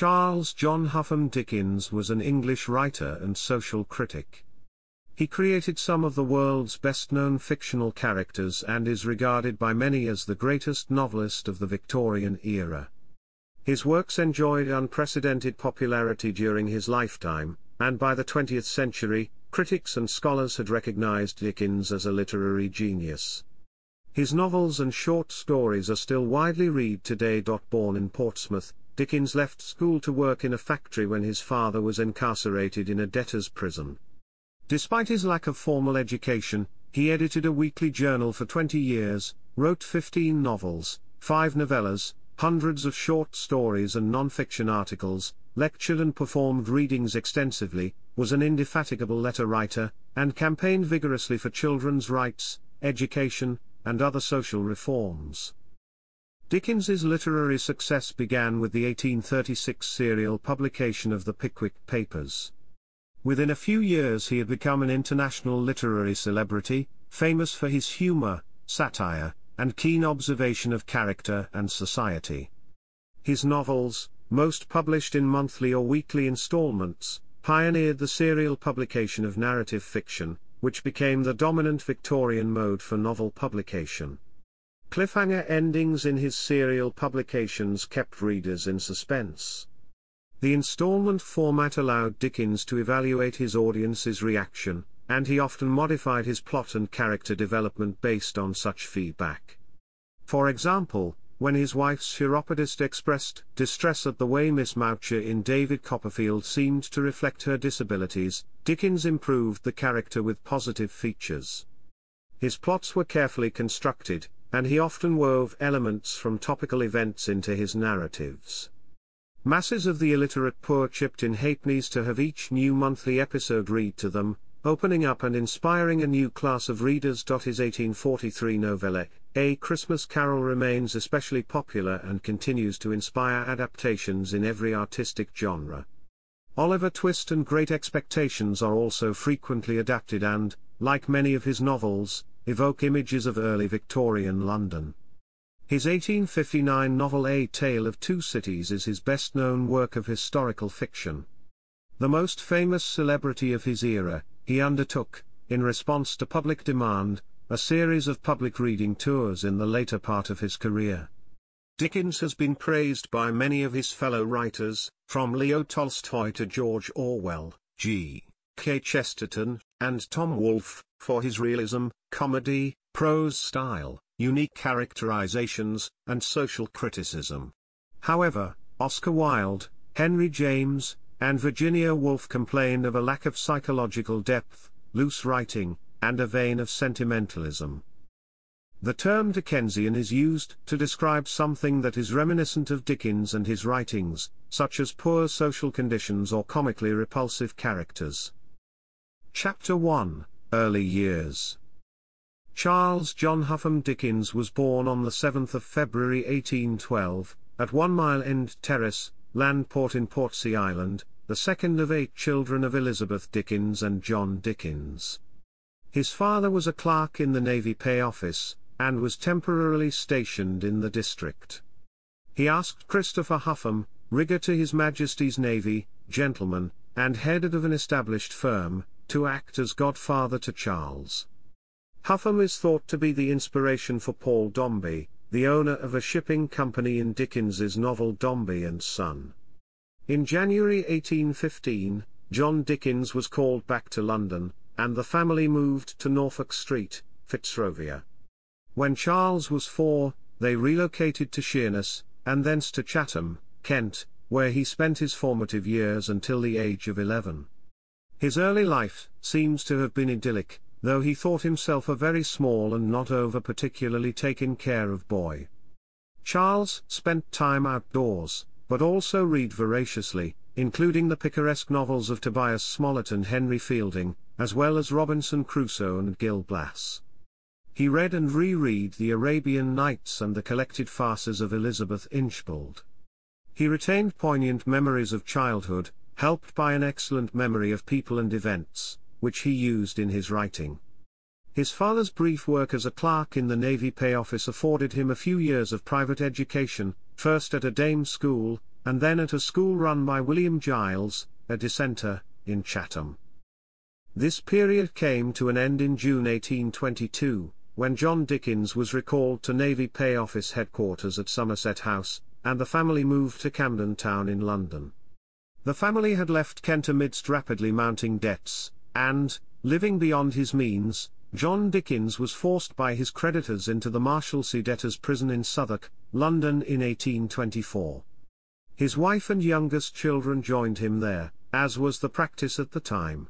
Charles John Huffam Dickens was an English writer and social critic. He created some of the world's best-known fictional characters and is regarded by many as the greatest novelist of the Victorian era. His works enjoyed unprecedented popularity during his lifetime, and by the 20th century, critics and scholars had recognized Dickens as a literary genius. His novels and short stories are still widely read today. Born in Portsmouth, Dickens left school to work in a factory when his father was incarcerated in a debtor's prison. Despite his lack of formal education, he edited a weekly journal for 20 years, wrote 15 novels, 5 novellas, hundreds of short stories and non-fiction articles, lectured and performed readings extensively, was an indefatigable letter writer, and campaigned vigorously for children's rights, education, and other social reforms. Dickens's literary success began with the 1836 serial publication of the Pickwick Papers. Within a few years he had become an international literary celebrity, famous for his humor, satire, and keen observation of character and society. His novels, most published in monthly or weekly installments, pioneered the serial publication of narrative fiction, which became the dominant Victorian mode for novel publication. Cliffhanger endings in his serial publications kept readers in suspense. The installment format allowed Dickens to evaluate his audience's reaction, and he often modified his plot and character development based on such feedback. For example, when his wife's chiropodist expressed distress at the way Miss Mowcher in David Copperfield seemed to reflect her disabilities, Dickens improved the character with positive features. His plots were carefully constructed, and he often wove elements from topical events into his narratives. Masses of the illiterate poor chipped in halfpennies to have each new monthly episode read to them, opening up and inspiring a new class of readers. His 1843 novella, A Christmas Carol remains especially popular and continues to inspire adaptations in every artistic genre. Oliver Twist and Great Expectations are also frequently adapted and, like many of his novels, evoke images of early Victorian London. His 1859 novel A Tale of Two Cities is his best-known work of historical fiction. The most famous celebrity of his era, he undertook, in response to public demand, a series of public reading tours in the later part of his career. Dickens has been praised by many of his fellow writers, from Leo Tolstoy to George Orwell, G. K. Chesterton, and Tom Wolfe, for his realism, comedy, prose style, unique characterizations, and social criticism. However, Oscar Wilde, Henry James, and Virginia Woolf complain of a lack of psychological depth, loose writing, and a vein of sentimentalism. The term Dickensian is used to describe something that is reminiscent of Dickens and his writings, such as poor social conditions or comically repulsive characters. Chapter 1 Early Years Charles John Huffam Dickens was born on the 7th of February 1812, at One Mile End Terrace, Landport in Portsea Island, the second of eight children of Elizabeth Dickens and John Dickens. His father was a clerk in the Navy Pay Office, and was temporarily stationed in the district. He asked Christopher Huffam, rigger to His Majesty's Navy, gentleman, and head of an established firm, to act as godfather to Charles. Huffam is thought to be the inspiration for Paul Dombey, the owner of a shipping company in Dickens's novel Dombey and Son. In January 1815, John Dickens was called back to London, and the family moved to Norfolk Street, Fitzrovia. When Charles was four, they relocated to Sheerness, and thence to Chatham, Kent, where he spent his formative years until the age of 11. His early life seems to have been idyllic, though he thought himself a very small and not over particularly taken care of boy. Charles spent time outdoors, but also read voraciously, including the picaresque novels of Tobias Smollett and Henry Fielding, as well as Robinson Crusoe and Gil Blas. He read and reread the Arabian Nights and the collected farces of Elizabeth Inchbald. He retained poignant memories of childhood, helped by an excellent memory of people and events, which he used in his writing. His father's brief work as a clerk in the Navy Pay Office afforded him a few years of private education, first at a dame school, and then at a school run by William Giles, a dissenter, in Chatham. This period came to an end in June 1822, when John Dickens was recalled to Navy Pay Office headquarters at Somerset House, and the family moved to Camden Town in London. The family had left Kent amidst rapidly mounting debts, and, living beyond his means, John Dickens was forced by his creditors into the Marshalsea debtors' prison in Southwark, London in 1824. His wife and youngest children joined him there, as was the practice at the time.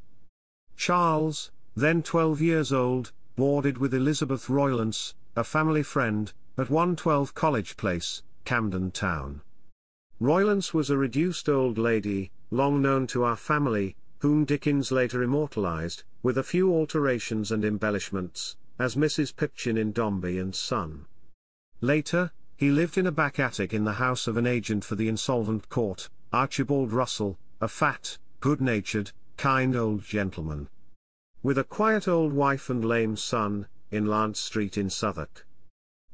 Charles, then 12 years old, boarded with Elizabeth Roylance, a family friend, at 112 College Place, Camden Town. Roylance was a reduced old lady, long known to our family, whom Dickens later immortalized, with a few alterations and embellishments, as Mrs. Pipchin in Dombey and Son. Later, he lived in a back attic in the house of an agent for the insolvent court, Archibald Russell, a fat, good-natured, kind old gentleman. With a quiet old wife and lame son, in Lant Street in Southwark.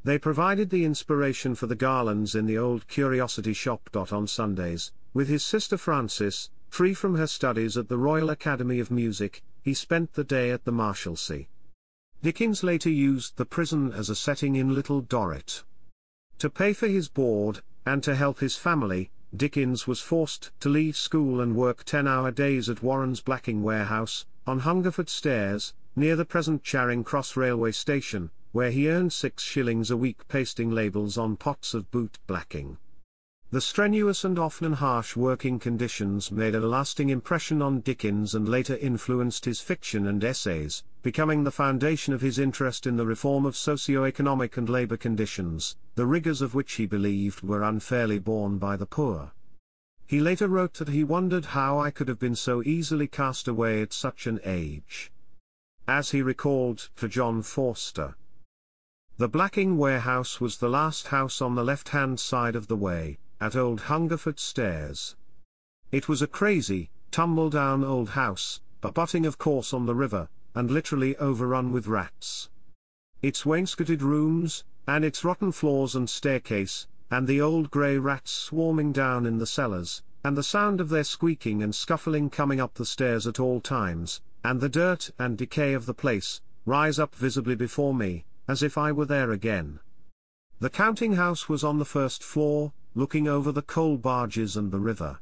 They provided the inspiration for the garlands in the old curiosity shop. On Sundays, with his sister Frances, free from her studies at the Royal Academy of Music, he spent the day at the Marshalsea. Dickens later used the prison as a setting in Little Dorrit. To pay for his board, and to help his family, Dickens was forced to leave school and work 10-hour days at Warren's blacking warehouse, on Hungerford Stairs, near the present Charing Cross railway station, where he earned six shillings a week pasting labels on pots of boot blacking. The strenuous and often harsh working conditions made a lasting impression on Dickens and later influenced his fiction and essays, becoming the foundation of his interest in the reform of socio-economic and labor conditions, the rigors of which he believed were unfairly borne by the poor. He later wrote that he wondered how I could have been so easily cast away at such an age. As he recalled to John Forster, the blacking warehouse was the last house on the left-hand side of the way, at Old Hungerford Stairs. It was a crazy, tumble-down old house, abutting of course on the river, and literally overrun with rats. Its wainscoted rooms, and its rotten floors and staircase, and the old grey rats swarming down in the cellars, and the sound of their squeaking and scuffling coming up the stairs at all times, and the dirt and decay of the place, rise up visibly before me, as if I were there again. The counting house was on the first floor, looking over the coal barges and the river.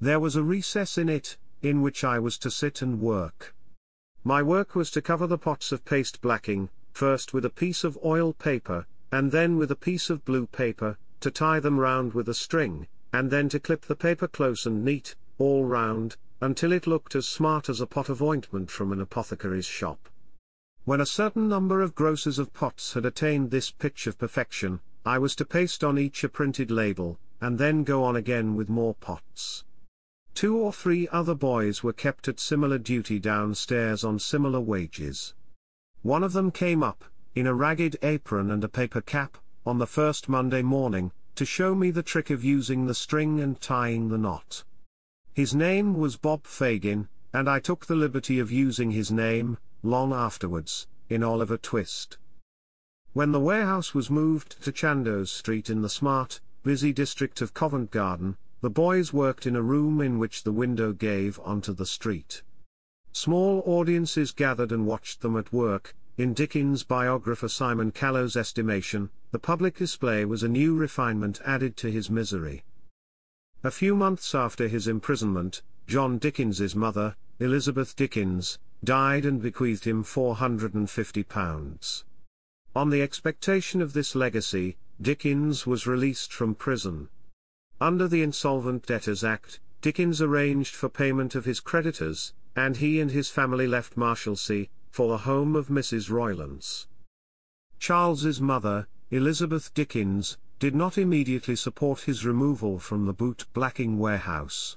There was a recess in it, in which I was to sit and work. My work was to cover the pots of paste blacking, first with a piece of oil paper, and then with a piece of blue paper, to tie them round with a string, and then to clip the paper close and neat, all round, until it looked as smart as a pot of ointment from an apothecary's shop. When a certain number of grosses of pots had attained this pitch of perfection, I was to paste on each a printed label, and then go on again with more pots. Two or three other boys were kept at similar duty downstairs on similar wages. One of them came up, in a ragged apron and a paper cap, on the first Monday morning, to show me the trick of using the string and tying the knot. His name was Bob Fagin, and I took the liberty of using his name, long afterwards, in Oliver Twist. When the warehouse was moved to Chandos Street in the smart, busy district of Covent Garden, the boys worked in a room in which the window gave onto the street. Small audiences gathered and watched them at work, in Dickens' biographer Simon Callow's estimation, the public display was a new refinement added to his misery. A few months after his imprisonment, John Dickens's mother, Elizabeth Dickens, died and bequeathed him £450. On the expectation of this legacy, Dickens was released from prison. Under the Insolvent Debtors Act, Dickens arranged for payment of his creditors, and he and his family left Marshalsea, for the home of Mrs. Roylance. Charles's mother, Elizabeth Dickens, did not immediately support his removal from the boot blacking warehouse.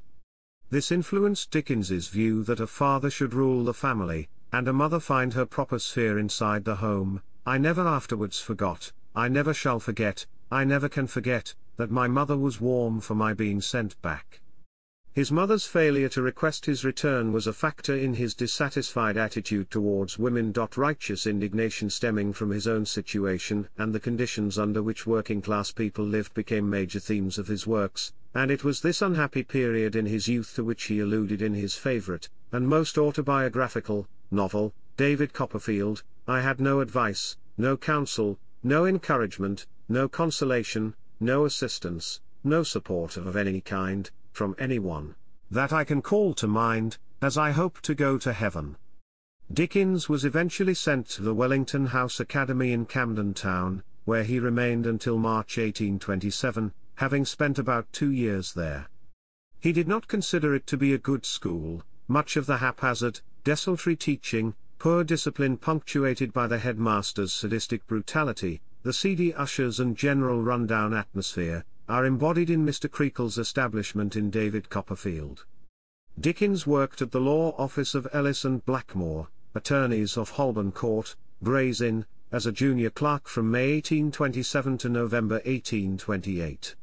This influenced Dickens's view that a father should rule the family, and a mother find her proper sphere inside the home. I never afterwards forgot, I never shall forget, I never can forget, that my mother was warm for my being sent back. His mother's failure to request his return was a factor in his dissatisfied attitude towards women. Righteous indignation stemming from his own situation and the conditions under which working class people lived became major themes of his works, and it was this unhappy period in his youth to which he alluded in his favourite, and most autobiographical, novel, David Copperfield, I had no advice, no counsel, no encouragement, no consolation, no assistance, no support of any kind, from anyone, that I can call to mind, as I hope to go to heaven. Dickens was eventually sent to the Wellington House Academy in Camden Town, where he remained until March 1827, having spent about two years there. He did not consider it to be a good school, much of the haphazard, desultory teaching, poor discipline punctuated by the headmaster's sadistic brutality, the seedy ushers and general rundown atmosphere, are embodied in Mr. Creakle's establishment in David Copperfield. Dickens worked at the law office of Ellis and Blackmore, attorneys of Holborn Court, Gray's Inn, as a junior clerk from May 1827 to November 1828.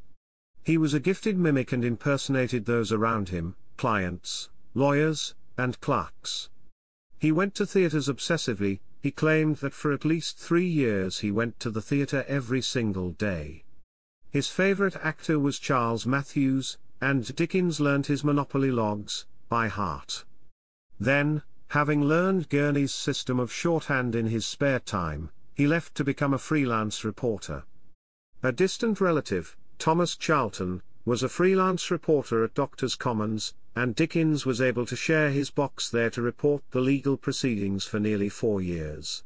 He was a gifted mimic and impersonated those around him, clients, lawyers, and clerks. He went to theatres obsessively, he claimed that for at least three years he went to the theatre every single day. His favourite actor was Charles Mathews, and Dickens learnt his monopolylogues, by heart. Then, having learned Gurney's system of shorthand in his spare time, he left to become a freelance reporter. A distant relative, Thomas Charlton, was a freelance reporter at Doctors' Commons, and Dickens was able to share his box there to report the legal proceedings for nearly four years.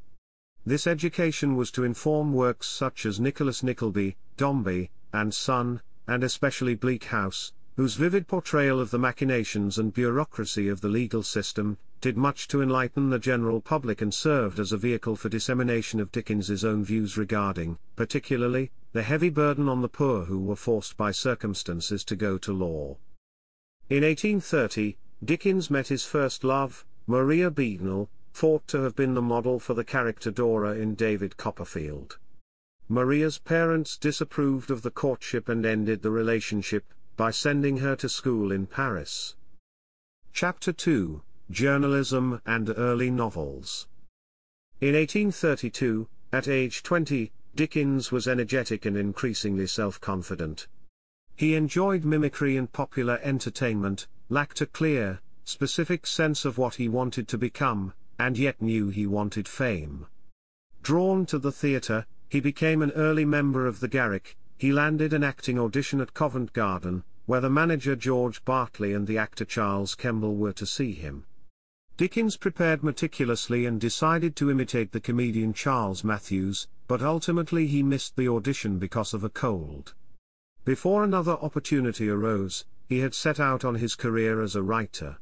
This education was to inform works such as Nicholas Nickleby, Dombey, and Son, and especially Bleak House, whose vivid portrayal of the machinations and bureaucracy of the legal system, did much to enlighten the general public and served as a vehicle for dissemination of Dickens's own views regarding, particularly, the heavy burden on the poor who were forced by circumstances to go to law. In 1830, Dickens met his first love, Maria Beadnell, thought to have been the model for the character Dora in David Copperfield. Maria's parents disapproved of the courtship and ended the relationship, by sending her to school in Paris. Chapter 2 Journalism and Early Novels In 1832, at age 20, Dickens was energetic and increasingly self-confident. He enjoyed mimicry and popular entertainment, lacked a clear, specific sense of what he wanted to become, and yet knew he wanted fame. Drawn to the theatre, he became an early member of the Garrick, he landed an acting audition at Covent Garden, where the manager George Bartley and the actor Charles Kemble were to see him. Dickens prepared meticulously and decided to imitate the comedian Charles Mathews, but ultimately he missed the audition because of a cold. Before another opportunity arose, he had set out on his career as a writer.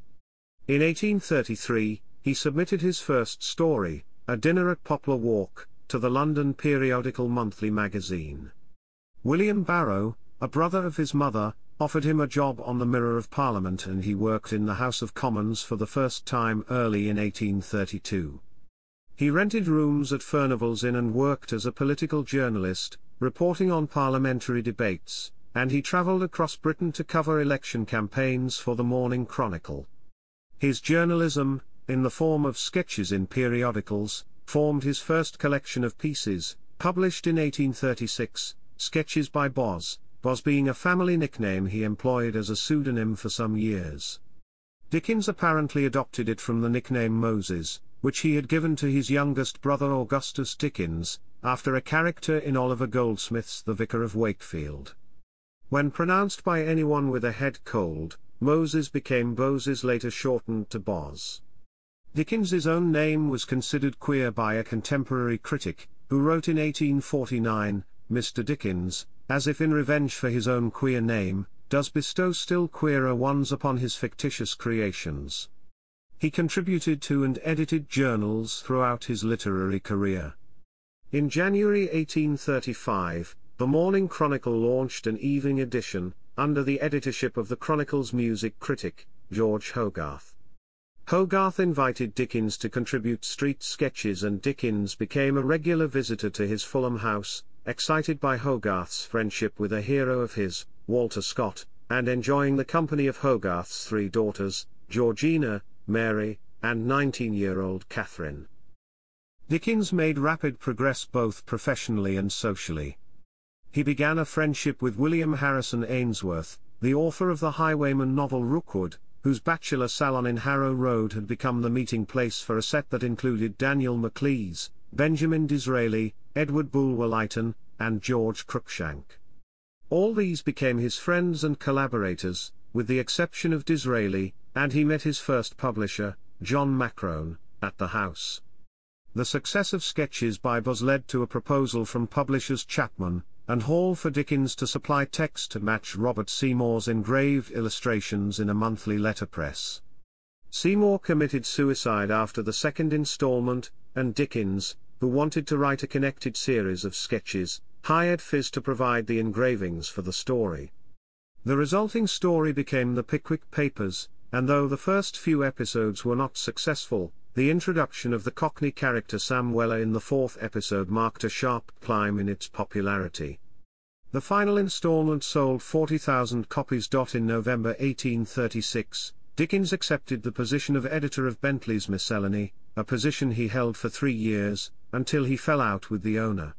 In 1833, he submitted his first story, A Dinner at Poplar Walk, to the London periodical monthly magazine. William Barrow, a brother of his mother, offered him a job on the Mirror of Parliament and he worked in the House of Commons for the first time early in 1832. He rented rooms at Furnival's Inn and worked as a political journalist, reporting on parliamentary debates, and he travelled across Britain to cover election campaigns for the Morning Chronicle. His journalism, in the form of sketches in periodicals, formed his first collection of pieces, published in 1836, Sketches by Boz, Boz being a family nickname he employed as a pseudonym for some years. Dickens apparently adopted it from the nickname Moses, which he had given to his youngest brother Augustus Dickens, after a character in Oliver Goldsmith's The Vicar of Wakefield. When pronounced by anyone with a head cold, Moses became Boses later shortened to Boz. Dickens's own name was considered queer by a contemporary critic, who wrote in 1849, Mr. Dickens, as if in revenge for his own queer name, does bestow still queerer ones upon his fictitious creations. He contributed to and edited journals throughout his literary career. In January 1835, the Morning Chronicle launched an evening edition, under the editorship of the Chronicle's music critic, George Hogarth. Hogarth invited Dickens to contribute street sketches and Dickens became a regular visitor to his Fulham house, excited by Hogarth's friendship with a hero of his, Walter Scott, and enjoying the company of Hogarth's three daughters, Georgina, Mary, and 19-year-old Catherine. Dickens made rapid progress both professionally and socially. He began a friendship with William Harrison Ainsworth, the author of the highwayman novel Rookwood, whose bachelor salon in Harrow Road had become the meeting place for a set that included Daniel Maclise, Benjamin Disraeli, Edward Bulwer Lytton, and George Cruikshank. All these became his friends and collaborators, with the exception of Disraeli, and he met his first publisher, John Macrone, at the house. The success of sketches by Boz led to a proposal from publishers Chapman and Hall for Dickens to supply text to match Robert Seymour's engraved illustrations in a monthly letterpress. Seymour committed suicide after the second installment, and Dickens, who wanted to write a connected series of sketches, hired Phiz to provide the engravings for the story. The resulting story became the Pickwick Papers, and though the first few episodes were not successful, the introduction of the Cockney character Sam Weller in the fourth episode marked a sharp climb in its popularity. The final installment sold 40,000 copies. In November 1836, Dickens accepted the position of editor of Bentley's Miscellany, a position he held for three years, until he fell out with the owner.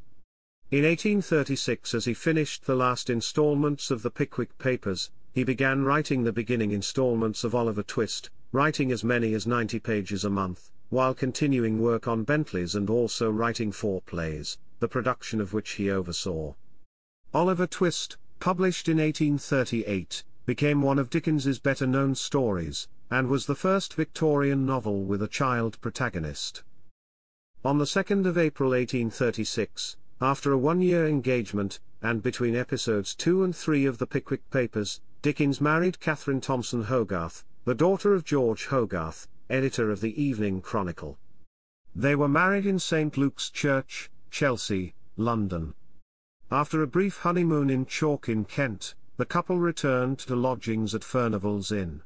In 1836 as he finished the last installments of the Pickwick Papers, he began writing the beginning installments of Oliver Twist, writing as many as 90 pages a month, while continuing work on Bentley's and also writing four plays, the production of which he oversaw. Oliver Twist, published in 1838, became one of Dickens's better-known stories, and was the first Victorian novel with a child protagonist. On the 2nd of April 1836, after a one-year engagement, and between episodes 2 and 3 of the Pickwick Papers, Dickens married Catherine Thompson Hogarth, the daughter of George Hogarth, editor of the Evening Chronicle. They were married in St. Luke's Church, Chelsea, London. After a brief honeymoon in Chalk in Kent, the couple returned to lodgings at Furnival's Inn.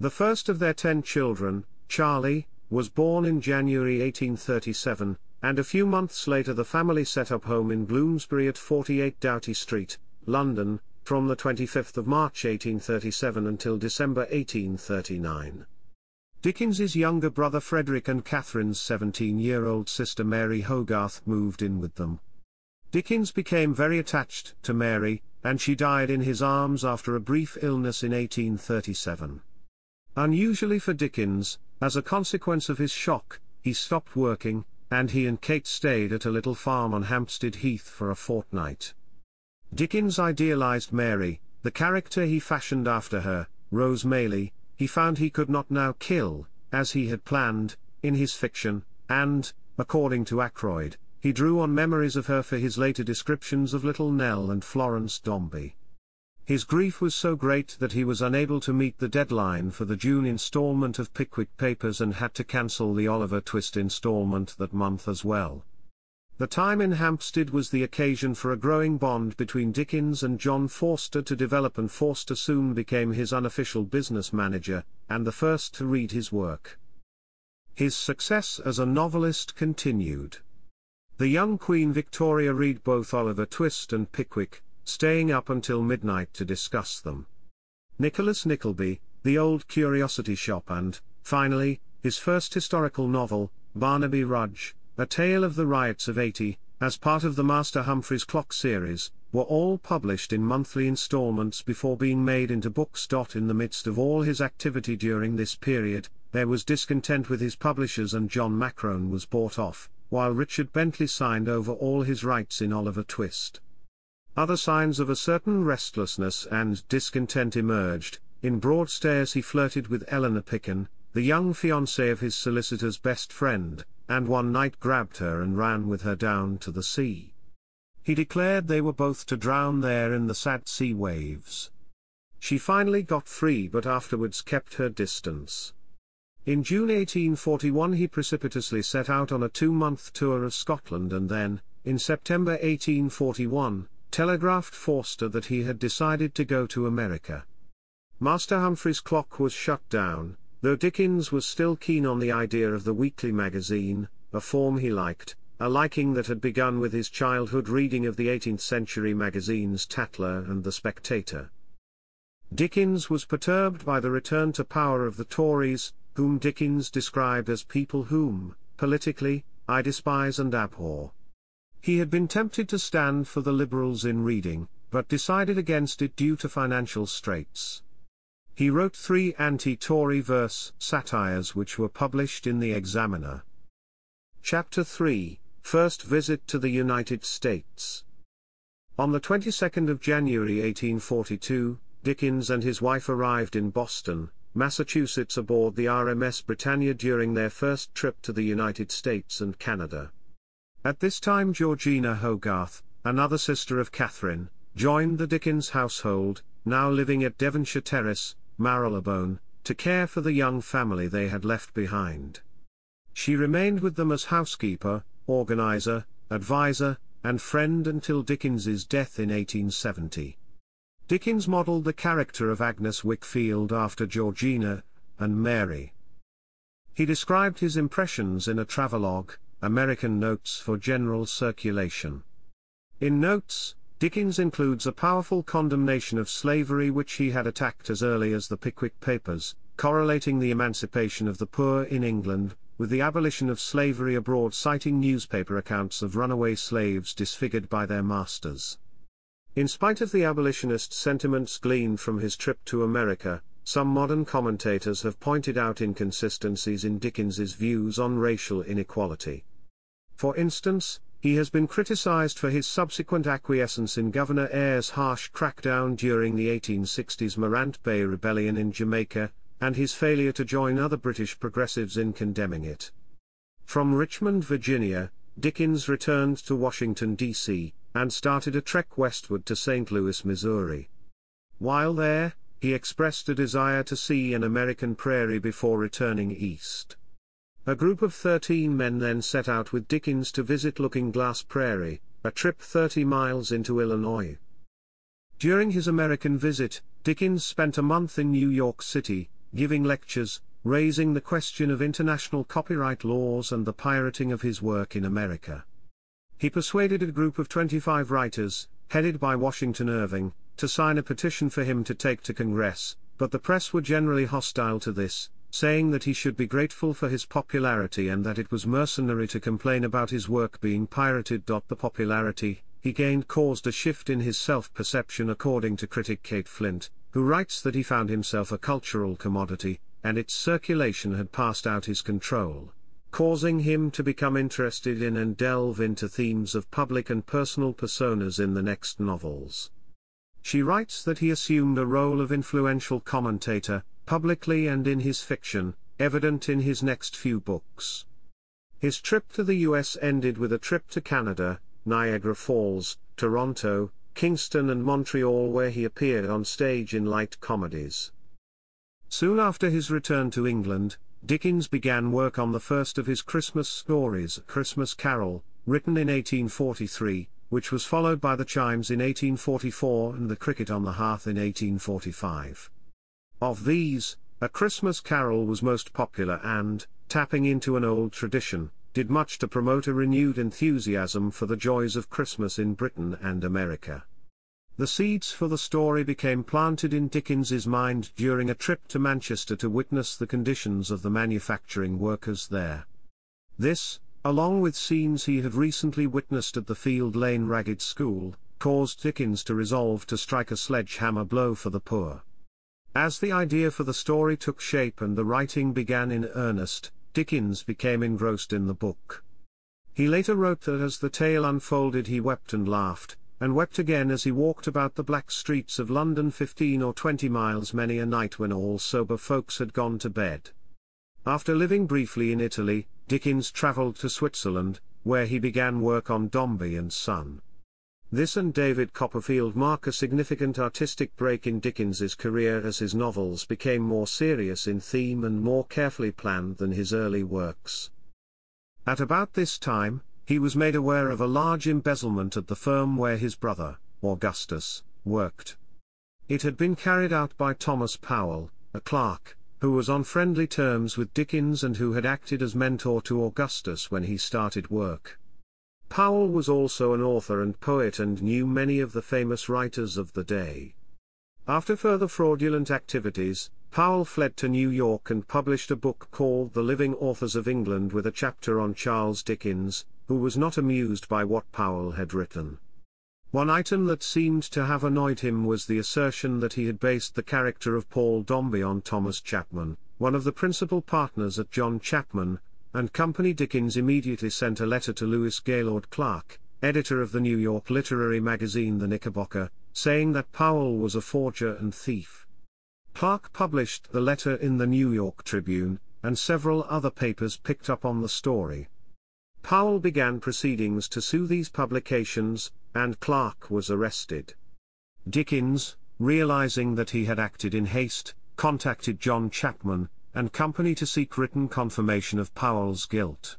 The first of their ten children, Charlie, was born in January 1837, and a few months later the family set up home in Bloomsbury at 48 Doughty Street, London, from the 25th of March 1837 until December 1839. Dickens's younger brother Frederick and Catherine's 17-year-old sister Mary Hogarth moved in with them. Dickens became very attached to Mary, and she died in his arms after a brief illness in 1837. Unusually for Dickens, as a consequence of his shock, he stopped working, and he and Kate stayed at a little farm on Hampstead Heath for a fortnight. Dickens idealized Mary, the character he fashioned after her, Rose Maylie, he found he could not now kill, as he had planned, in his fiction, and, according to Ackroyd, he drew on memories of her for his later descriptions of Little Nell and Florence Dombey. His grief was so great that he was unable to meet the deadline for the June installment of Pickwick Papers and had to cancel the Oliver Twist installment that month as well. The time in Hampstead was the occasion for a growing bond between Dickens and John Forster to develop and Forster soon became his unofficial business manager, and the first to read his work. His success as a novelist continued. The young Queen Victoria read both Oliver Twist and Pickwick, staying up until midnight to discuss them. Nicholas Nickleby, The Old Curiosity Shop and, finally, his first historical novel, Barnaby Rudge, a Tale of the Riots of 80, as part of the Master Humphreys Clock series, were all published in monthly installments before being made into books. In the midst of all his activity during this period, there was discontent with his publishers and John Macrone was bought off, while Richard Bentley signed over all his rights in Oliver Twist. Other signs of a certain restlessness and discontent emerged. In Broadstairs he flirted with Eleanor Picken, the young fiancée of his solicitor's best friend, and one night grabbed her and ran with her down to the sea. He declared they were both to drown there in the sad sea waves. She finally got free but afterwards kept her distance. In June 1841 he precipitously set out on a two-month tour of Scotland and then, in September 1841, telegraphed Forster that he had decided to go to America. Master Humphrey's clock was shut down, Though Dickens was still keen on the idea of the weekly magazine, a form he liked, a liking that had begun with his childhood reading of the 18th century magazines Tatler and The Spectator. Dickens was perturbed by the return to power of the Tories, whom Dickens described as people whom, politically, I despise and abhor. He had been tempted to stand for the Liberals in reading, but decided against it due to financial straits. He wrote three anti-Tory verse satires which were published in the Examiner. Chapter 3, First Visit to the United States On the 22nd of January 1842, Dickens and his wife arrived in Boston, Massachusetts aboard the RMS Britannia during their first trip to the United States and Canada. At this time Georgina Hogarth, another sister of Catherine, joined the Dickens household, now living at Devonshire Terrace, Marylebone, to care for the young family they had left behind. She remained with them as housekeeper, organizer, advisor, and friend until Dickens's death in 1870. Dickens modelled the character of Agnes Wickfield after Georgina and Mary. He described his impressions in a travelogue, American Notes for General Circulation. In Notes, Dickens includes a powerful condemnation of slavery which he had attacked as early as the Pickwick Papers, correlating the emancipation of the poor in England with the abolition of slavery abroad citing newspaper accounts of runaway slaves disfigured by their masters. In spite of the abolitionist sentiments gleaned from his trip to America, some modern commentators have pointed out inconsistencies in Dickens's views on racial inequality. For instance, he has been criticized for his subsequent acquiescence in Governor Eyre's harsh crackdown during the 1860s Morant Bay Rebellion in Jamaica, and his failure to join other British progressives in condemning it. From Richmond, Virginia, Dickens returned to Washington, D.C., and started a trek westward to St. Louis, Missouri. While there, he expressed a desire to see an American prairie before returning east. A group of 13 men then set out with Dickens to visit Looking Glass Prairie, a trip 30 miles into Illinois. During his American visit, Dickens spent a month in New York City, giving lectures, raising the question of international copyright laws and the pirating of his work in America. He persuaded a group of 25 writers, headed by Washington Irving, to sign a petition for him to take to Congress, but the press were generally hostile to this, saying that he should be grateful for his popularity and that it was mercenary to complain about his work being pirated. The popularity he gained caused a shift in his self perception, according to critic Kate Flint, who writes that he found himself a cultural commodity, and its circulation had passed out his control causing him to become interested in and delve into themes of public and personal personas in the next novels. She writes that he assumed a role of influential commentator, publicly and in his fiction, evident in his next few books. His trip to the US ended with a trip to Canada, Niagara Falls, Toronto, Kingston and Montreal where he appeared on stage in light comedies. Soon after his return to England, Dickens began work on the first of his Christmas stories, Christmas Carol, written in 1843, which was followed by The Chimes in 1844 and The Cricket on the Hearth in 1845. Of these, A Christmas Carol was most popular and, tapping into an old tradition, did much to promote a renewed enthusiasm for the joys of Christmas in Britain and America. The seeds for the story became planted in Dickens's mind during a trip to Manchester to witness the conditions of the manufacturing workers there. This, along with scenes he had recently witnessed at the Field Lane Ragged School, caused Dickens to resolve to strike a sledgehammer blow for the poor. As the idea for the story took shape and the writing began in earnest, Dickens became engrossed in the book. He later wrote that as the tale unfolded he wept and laughed, and wept again as he walked about the black streets of London fifteen or twenty miles many a night when all sober folks had gone to bed. After living briefly in Italy, Dickens travelled to Switzerland, where he began work on Dombey and Son. This and David Copperfield mark a significant artistic break in Dickens's career as his novels became more serious in theme and more carefully planned than his early works. At about this time, he was made aware of a large embezzlement at the firm where his brother, Augustus, worked. It had been carried out by Thomas Powell, a clerk, who was on friendly terms with Dickens and who had acted as mentor to Augustus when he started work. Powell was also an author and poet and knew many of the famous writers of the day. After further fraudulent activities, Powell fled to New York and published a book called The Living Authors of England with a chapter on Charles Dickens, who was not amused by what Powell had written. One item that seemed to have annoyed him was the assertion that he had based the character of Paul Dombey on Thomas Chapman, one of the principal partners at John Chapman, and Company Dickens immediately sent a letter to Lewis Gaylord Clark, editor of the New York literary magazine The Knickerbocker, saying that Powell was a forger and thief. Clark published the letter in the New York Tribune, and several other papers picked up on the story. Powell began proceedings to sue these publications, and Clark was arrested. Dickens, realizing that he had acted in haste, contacted John Chapman and Company to seek written confirmation of Powell's guilt.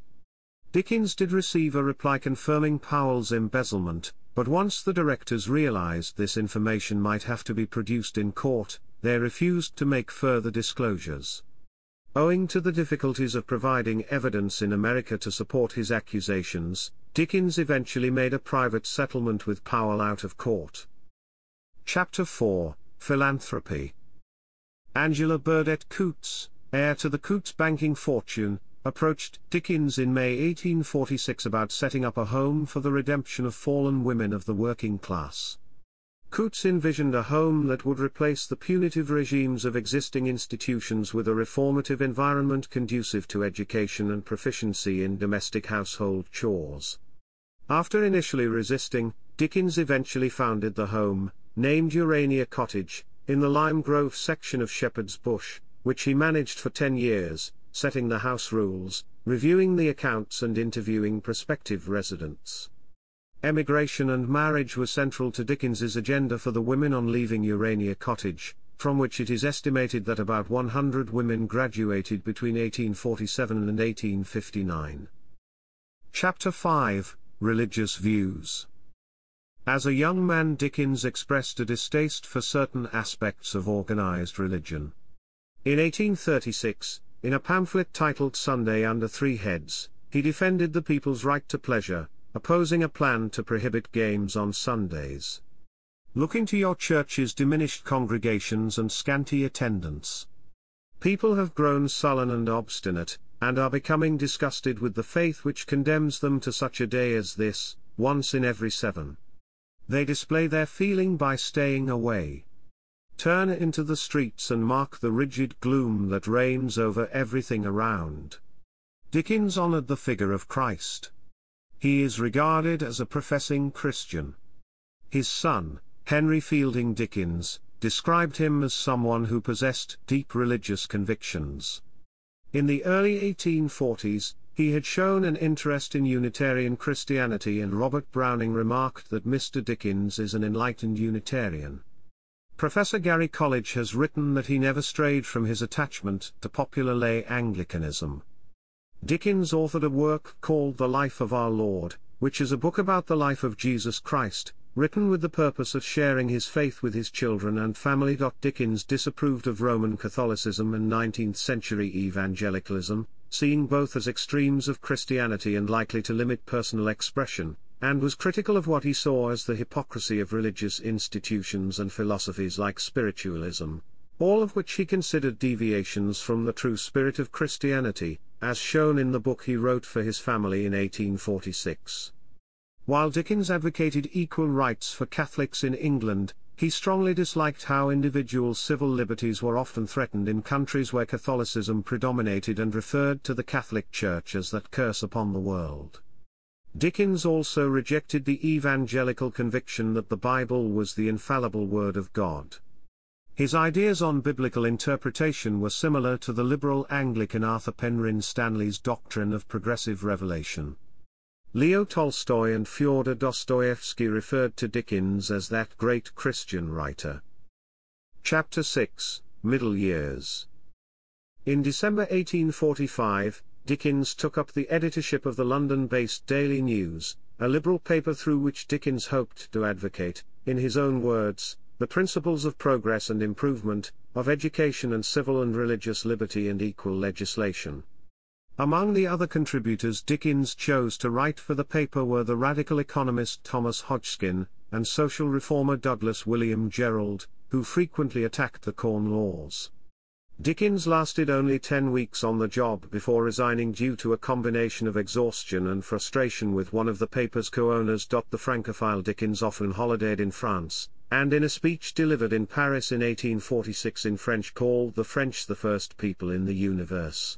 Dickens did receive a reply confirming Powell's embezzlement, but once the directors realized this information might have to be produced in court, they refused to make further disclosures. Owing to the difficulties of providing evidence in America to support his accusations, Dickens eventually made a private settlement with Powell out of court. Chapter 4 Philanthropy Angela Burdett Coutts, heir to the Coutts banking fortune, approached Dickens in May 1846 about setting up a home for the redemption of fallen women of the working class. Coutts envisioned a home that would replace the punitive regimes of existing institutions with a reformative environment conducive to education and proficiency in domestic household chores. After initially resisting, Dickens eventually founded the home, named Urania Cottage, in the Lime Grove section of Shepherd's Bush, which he managed for 10 years, setting the house rules, reviewing the accounts and interviewing prospective residents. Emigration and marriage were central to Dickens's agenda for the women on leaving Urania Cottage, from which it is estimated that about 100 women graduated between 1847 and 1859. Chapter 5 Religious Views As a young man Dickens expressed a distaste for certain aspects of organized religion. In 1836, in a pamphlet titled Sunday Under Three Heads, he defended the people's right to pleasure, opposing a plan to prohibit games on Sundays. Looking to your church's diminished congregations and scanty attendance. People have grown sullen and obstinate, and are becoming disgusted with the faith which condemns them to such a day as this, once in every seven. They display their feeling by staying away. Turn into the streets and mark the rigid gloom that reigns over everything around. Dickens honored the figure of Christ. He is regarded as a professing Christian. His son, Henry Fielding Dickens, described him as someone who possessed deep religious convictions. In the early 1840s, he had shown an interest in Unitarian Christianity and Robert Browning remarked that Mr. Dickens is an enlightened Unitarian. Professor Gary Colledge has written that he never strayed from his attachment to popular lay Anglicanism. Dickens authored a work called The Life of Our Lord, which is a book about the life of Jesus Christ, written with the purpose of sharing his faith with his children and family. Dickens disapproved of Roman Catholicism and 19th century evangelicalism, seeing both as extremes of Christianity and likely to limit personal expression, and was critical of what he saw as the hypocrisy of religious institutions and philosophies like spiritualism, all of which he considered deviations from the true spirit of Christianity, as shown in the book he wrote for his family in 1846. While Dickens advocated equal rights for Catholics in England, he strongly disliked how individual civil liberties were often threatened in countries where Catholicism predominated and referred to the Catholic Church as that curse upon the world. Dickens also rejected the evangelical conviction that the Bible was the infallible Word of God. His ideas on biblical interpretation were similar to the liberal Anglican Arthur Penrhyn Stanley's doctrine of progressive revelation. Leo Tolstoy and Fyodor Dostoevsky referred to Dickens as that great Christian writer. Chapter 6 Middle Years In December 1845, Dickens took up the editorship of the London-based Daily News, a liberal paper through which Dickens hoped to advocate, in his own words, the principles of progress and improvement, of education and civil and religious liberty and equal legislation. Among the other contributors Dickens chose to write for the paper were the radical economist Thomas Hodgkin, and social reformer Douglas William Jerrold, who frequently attacked the Corn Laws. Dickens lasted only 10 weeks on the job before resigning due to a combination of exhaustion and frustration with one of the paper's co-owners. The Francophile Dickens often holidayed in France, and in a speech delivered in Paris in 1846 in French called the French the first people in the universe.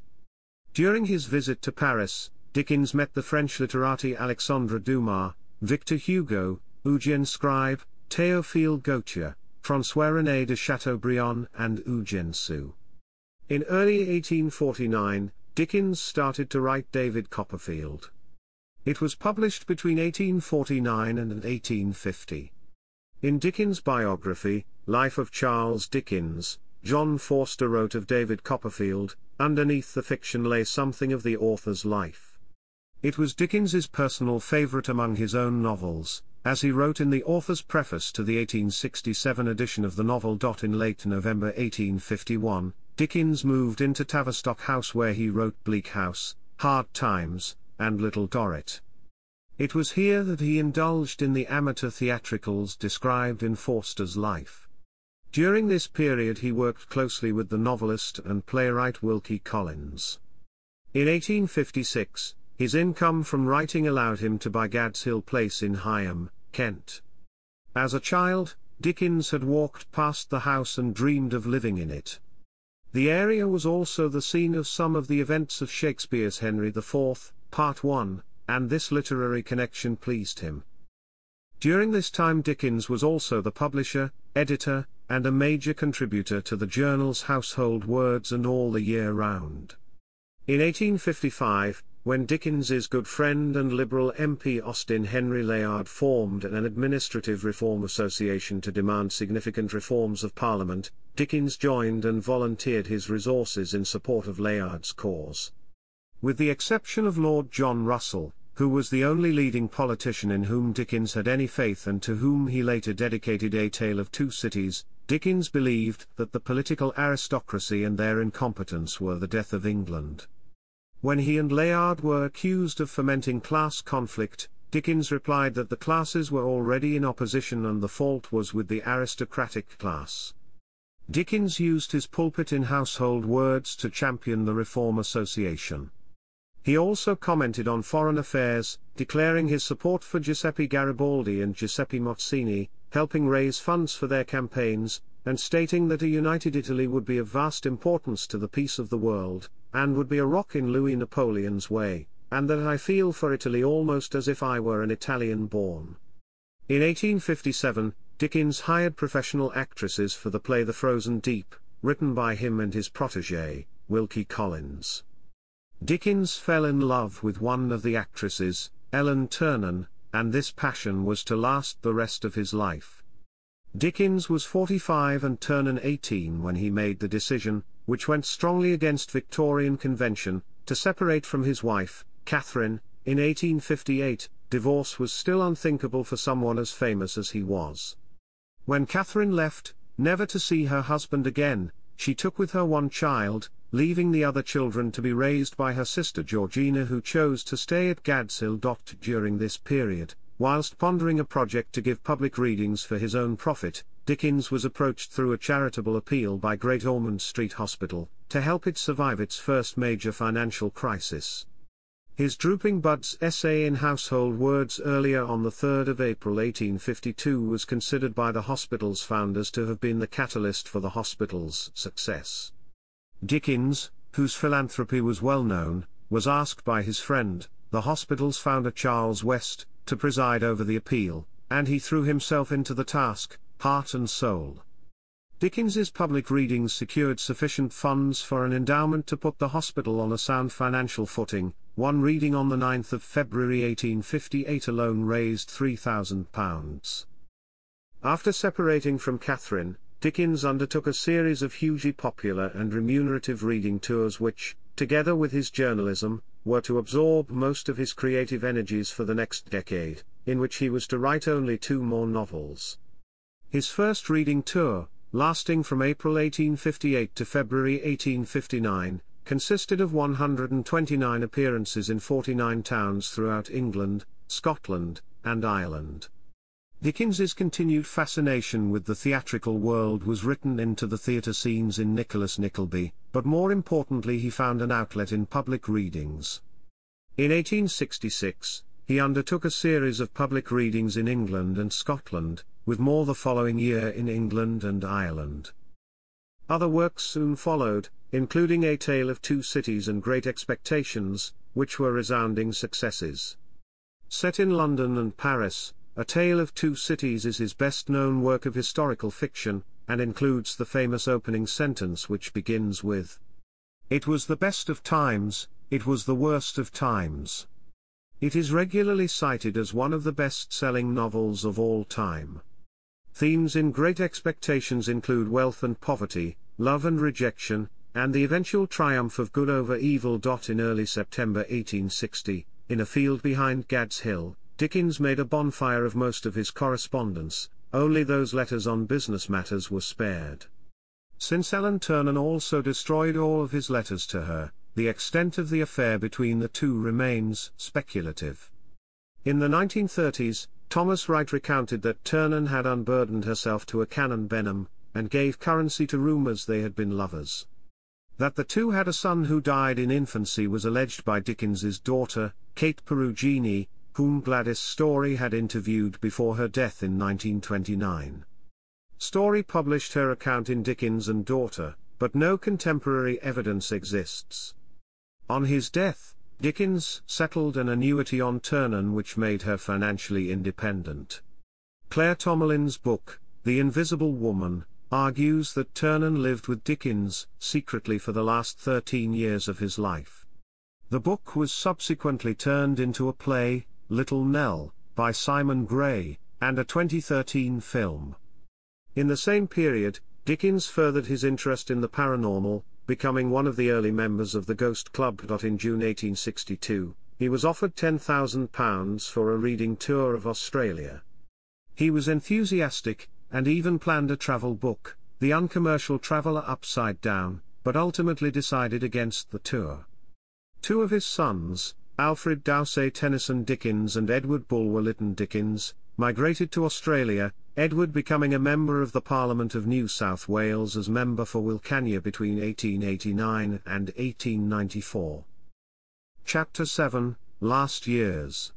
During his visit to Paris, Dickens met the French literati Alexandre Dumas, Victor Hugo, Eugène Scribe, Théophile Gautier, François-René de Chateaubriand and Eugène Sue. In early 1849, Dickens started to write David Copperfield. It was published between 1849 and 1850. In Dickens' biography, Life of Charles Dickens, John Forster wrote of David Copperfield, underneath the fiction lay something of the author's life. It was Dickens's personal favorite among his own novels, as he wrote in the author's preface to the 1867 edition of the novel. In late November 1851, Dickens moved into Tavistock House where he wrote Bleak House, Hard Times, and Little Dorrit. It was here that he indulged in the amateur theatricals described in Forster's life. During this period he worked closely with the novelist and playwright Wilkie Collins. In 1856, his income from writing allowed him to buy Gad's Hill Place in Higham, Kent. As a child, Dickens had walked past the house and dreamed of living in it. The area was also the scene of some of the events of Shakespeare's Henry IV, Part 1, and this literary connection pleased him. During this time Dickens was also the publisher, editor, and a major contributor to the journals Household Words and All the Year Round. In 1855, when Dickens's good friend and Liberal MP Austin Henry Layard formed an administrative reform association to demand significant reforms of Parliament, Dickens joined and volunteered his resources in support of Layard's cause. With the exception of Lord John Russell, who was the only leading politician in whom Dickens had any faith and to whom he later dedicated A Tale of Two Cities, Dickens believed that the political aristocracy and their incompetence were the death of England. When he and Layard were accused of fomenting class conflict, Dickens replied that the classes were already in opposition and the fault was with the aristocratic class. Dickens used his pulpit in household words to champion the Reform Association. He also commented on foreign affairs, declaring his support for Giuseppe Garibaldi and Giuseppe Mazzini, helping raise funds for their campaigns, and stating that a united Italy would be of vast importance to the peace of the world, and would be a rock in Louis Napoleon's way, and that I feel for Italy almost as if I were an Italian born. In 1857, Dickens hired professional actresses for the play The Frozen Deep, written by him and his protege, Wilkie Collins. Dickens fell in love with one of the actresses, Ellen Ternan, and this passion was to last the rest of his life. Dickens was 45 and Ternan 18 when he made the decision, which went strongly against Victorian convention, to separate from his wife, Catherine, in 1858, divorce was still unthinkable for someone as famous as he was. When Catherine left, never to see her husband again, she took with her one child, leaving the other children to be raised by her sister Georgina who chose to stay at Gad's Hill. During this period, whilst pondering a project to give public readings for his own profit, Dickens was approached through a charitable appeal by Great Ormond Street Hospital, to help it survive its first major financial crisis. His Drooping Buds essay in Household Words earlier on the 3rd of April 1852 was considered by the hospital's founders to have been the catalyst for the hospital's success. Dickens, whose philanthropy was well known, was asked by his friend, the hospital's founder Charles West, to preside over the appeal, and he threw himself into the task, heart and soul. Dickens's public readings secured sufficient funds for an endowment to put the hospital on a sound financial footing. One reading on the 9th of February 1858 alone raised £3,000. After separating from Catherine, Dickens undertook a series of hugely popular and remunerative reading tours which, together with his journalism, were to absorb most of his creative energies for the next decade, in which he was to write only two more novels. His first reading tour, lasting from April 1858 to February 1859, consisted of 129 appearances in 49 towns throughout England, Scotland, and Ireland. Dickens's continued fascination with the theatrical world was written into the theatre scenes in Nicholas Nickleby, but more importantly he found an outlet in public readings. In 1866, he undertook a series of public readings in England and Scotland, with more the following year in England and Ireland. Other works soon followed, including A Tale of Two Cities and Great Expectations, which were resounding successes. Set in London and Paris, A Tale of Two Cities is his best-known work of historical fiction, and includes the famous opening sentence which begins with, It was the best of times, it was the worst of times. It is regularly cited as one of the best-selling novels of all time. Themes in Great Expectations include wealth and poverty, love and rejection, and the eventual triumph of good over evil. In early September 1860, in a field behind Gad's Hill, Dickens made a bonfire of most of his correspondence, only those letters on business matters were spared. Since Ellen Ternan also destroyed all of his letters to her, the extent of the affair between the two remains speculative. In the 1930s, Thomas Wright recounted that Ternan had unburdened herself to a Canon Benham, and gave currency to rumors they had been lovers. That the two had a son who died in infancy was alleged by Dickens's daughter, Kate Perugini, whom Gladys Storey had interviewed before her death in 1929. Storey published her account in Dickens and Daughter, but no contemporary evidence exists. On his death, Dickens settled an annuity on Ternan which made her financially independent. Claire Tomalin's book, The Invisible Woman, argues that Ternan lived with Dickens secretly for the last 13 years of his life. The book was subsequently turned into a play, Little Nell, by Simon Gray, and a 2013 film. In the same period, Dickens furthered his interest in the paranormal, becoming one of the early members of the Ghost Club. In June 1862, he was offered £10,000 for a reading tour of Australia. He was enthusiastic, and even planned a travel book, The Uncommercial Traveller Upside Down, but ultimately decided against the tour. Two of his sons, Alfred D'Orsay Tennyson Dickens and Edward Bulwer Lytton Dickens, migrated to Australia, Edward becoming a member of the Parliament of New South Wales as member for Wilcannia between 1889 and 1894. Chapter 7 Last Years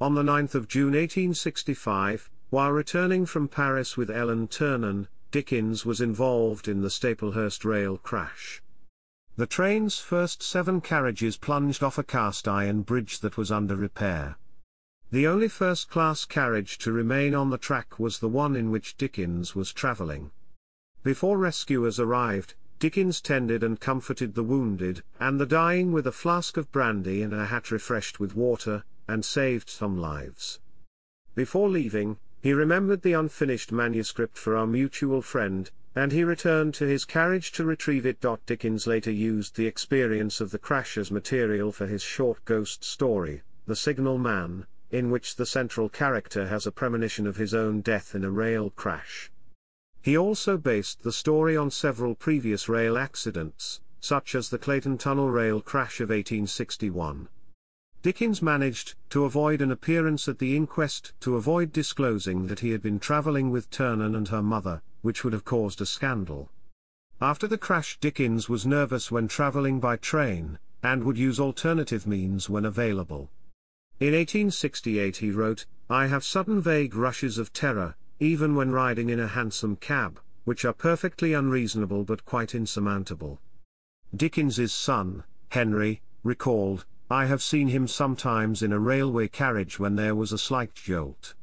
On the 9th of June 1865, while returning from Paris with Ellen Ternan, Dickens was involved in the Staplehurst rail crash. The train's first seven carriages plunged off a cast iron bridge that was under repair. The only first-class carriage to remain on the track was the one in which Dickens was travelling. Before rescuers arrived, Dickens tended and comforted the wounded and the dying with a flask of brandy and a hat refreshed with water, and saved some lives. Before leaving, he remembered the unfinished manuscript for our mutual friend, and he returned to his carriage to retrieve it. Dickens later used the experience of the crash as material for his short ghost story, The Signal Man, in which the central character has a premonition of his own death in a rail crash. He also based the story on several previous rail accidents, such as the Clayton Tunnel rail crash of 1861. Dickens managed to avoid an appearance at the inquest to avoid disclosing that he had been traveling with Ternan and her mother, which would have caused a scandal. After the crash Dickens was nervous when traveling by train, and would use alternative means when available. In 1868 he wrote, I have sudden vague rushes of terror, even when riding in a hansom cab, which are perfectly unreasonable but quite insurmountable. Dickens's son, Henry, recalled, I have seen him sometimes in a railway carriage when there was a slight jolt.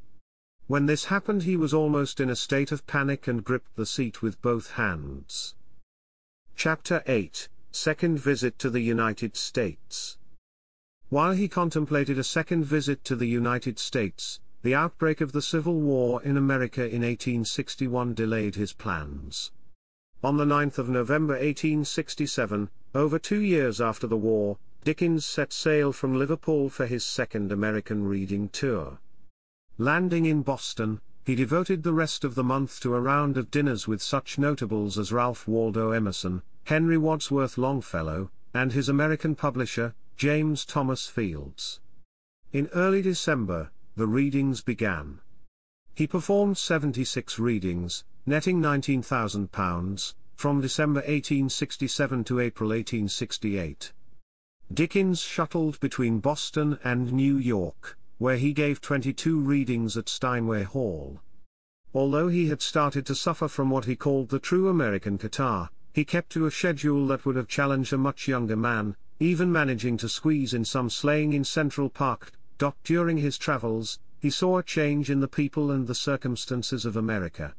When this happened he was almost in a state of panic and gripped the seat with both hands. Chapter 8 Second Visit to the United States While he contemplated a second visit to the United States, the outbreak of the Civil War in America in 1861 delayed his plans. On the 9th of November 1867, over two years after the war, Dickens set sail from Liverpool for his second American reading tour. Landing in Boston, he devoted the rest of the month to a round of dinners with such notables as Ralph Waldo Emerson, Henry Wadsworth Longfellow, and his American publisher, James Thomas Fields. In early December, the readings began. He performed 76 readings, netting £19,000, from December 1867 to April 1868. Dickens shuttled between Boston and New York, where he gave 22 readings at Steinway Hall. Although he had started to suffer from what he called the true American catarrh, he kept to a schedule that would have challenged a much younger man, even managing to squeeze in some sleighing in Central Park. During his travels, he saw a change in the people and the circumstances of America.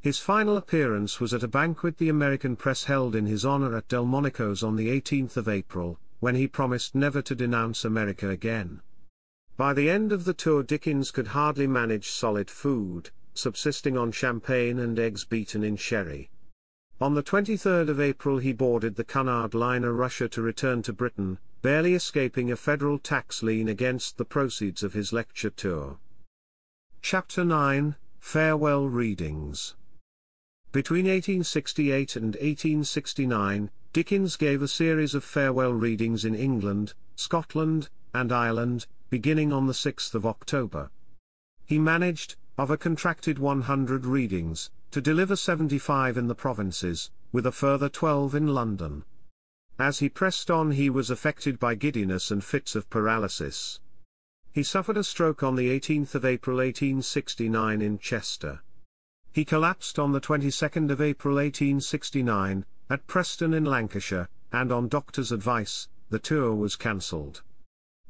His final appearance was at a banquet the American press held in his honor at Delmonico's on the 18th of April, when he promised never to denounce America again. By the end of the tour Dickens could hardly manage solid food, subsisting on champagne and eggs beaten in sherry. On the 23rd of April he boarded the Cunard liner Russia to return to Britain, barely escaping a federal tax lien against the proceeds of his lecture tour. Chapter 9 Farewell Readings between 1868 and 1869, Dickens gave a series of farewell readings in England, Scotland, and Ireland, beginning on the 6th of October. He managed, of a contracted 100 readings, to deliver 75 in the provinces, with a further 12 in London. As he pressed on he was affected by giddiness and fits of paralysis. He suffered a stroke on the 18th of April 1869 in Chester. He collapsed on the 22nd of April 1869, at Preston in Lancashire, and on doctor's advice, the tour was cancelled.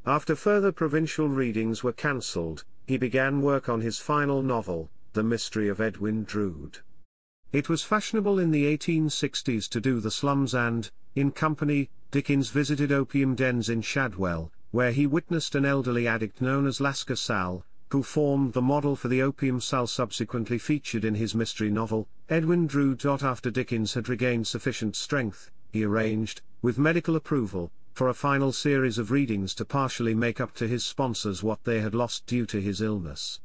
After further provincial readings were cancelled, he began work on his final novel, The Mystery of Edwin Drood. It was fashionable in the 1860s to do the slums and, in company, Dickens visited opium dens in Shadwell, where he witnessed an elderly addict known as Lascar Sal, who formed the model for the opium Sal subsequently featured in his mystery novel, Edwin Drood. After Dickens had regained sufficient strength, he arranged, with medical approval, for a final series of readings to partially make up to his sponsors what they had lost due to his illness.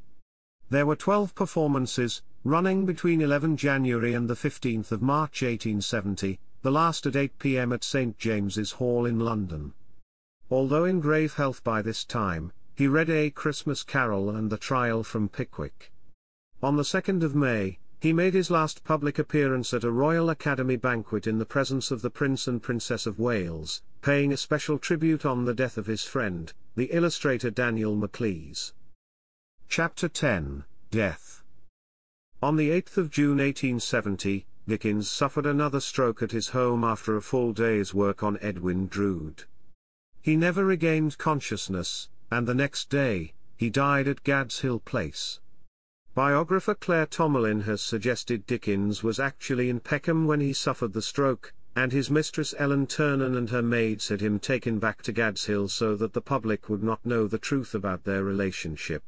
There were 12 performances, running between 11 January and the 15th of March 1870, the last at 8 p.m. at St. James's Hall in London. Although in grave health by this time, he read A Christmas Carol and The Trial from Pickwick. On the 2nd of May, he made his last public appearance at a Royal Academy banquet in the presence of the Prince and Princess of Wales, paying a special tribute on the death of his friend, the illustrator Daniel Maclise. Chapter 10 Death On the 8th of June 1870, Dickens suffered another stroke at his home after a full day's work on Edwin Drood. He never regained consciousness, and the next day, he died at Gad's Hill Place. Biographer Claire Tomalin has suggested Dickens was actually in Peckham when he suffered the stroke, and his mistress Ellen Ternan and her maids had him taken back to Gad's Hill so that the public would not know the truth about their relationship.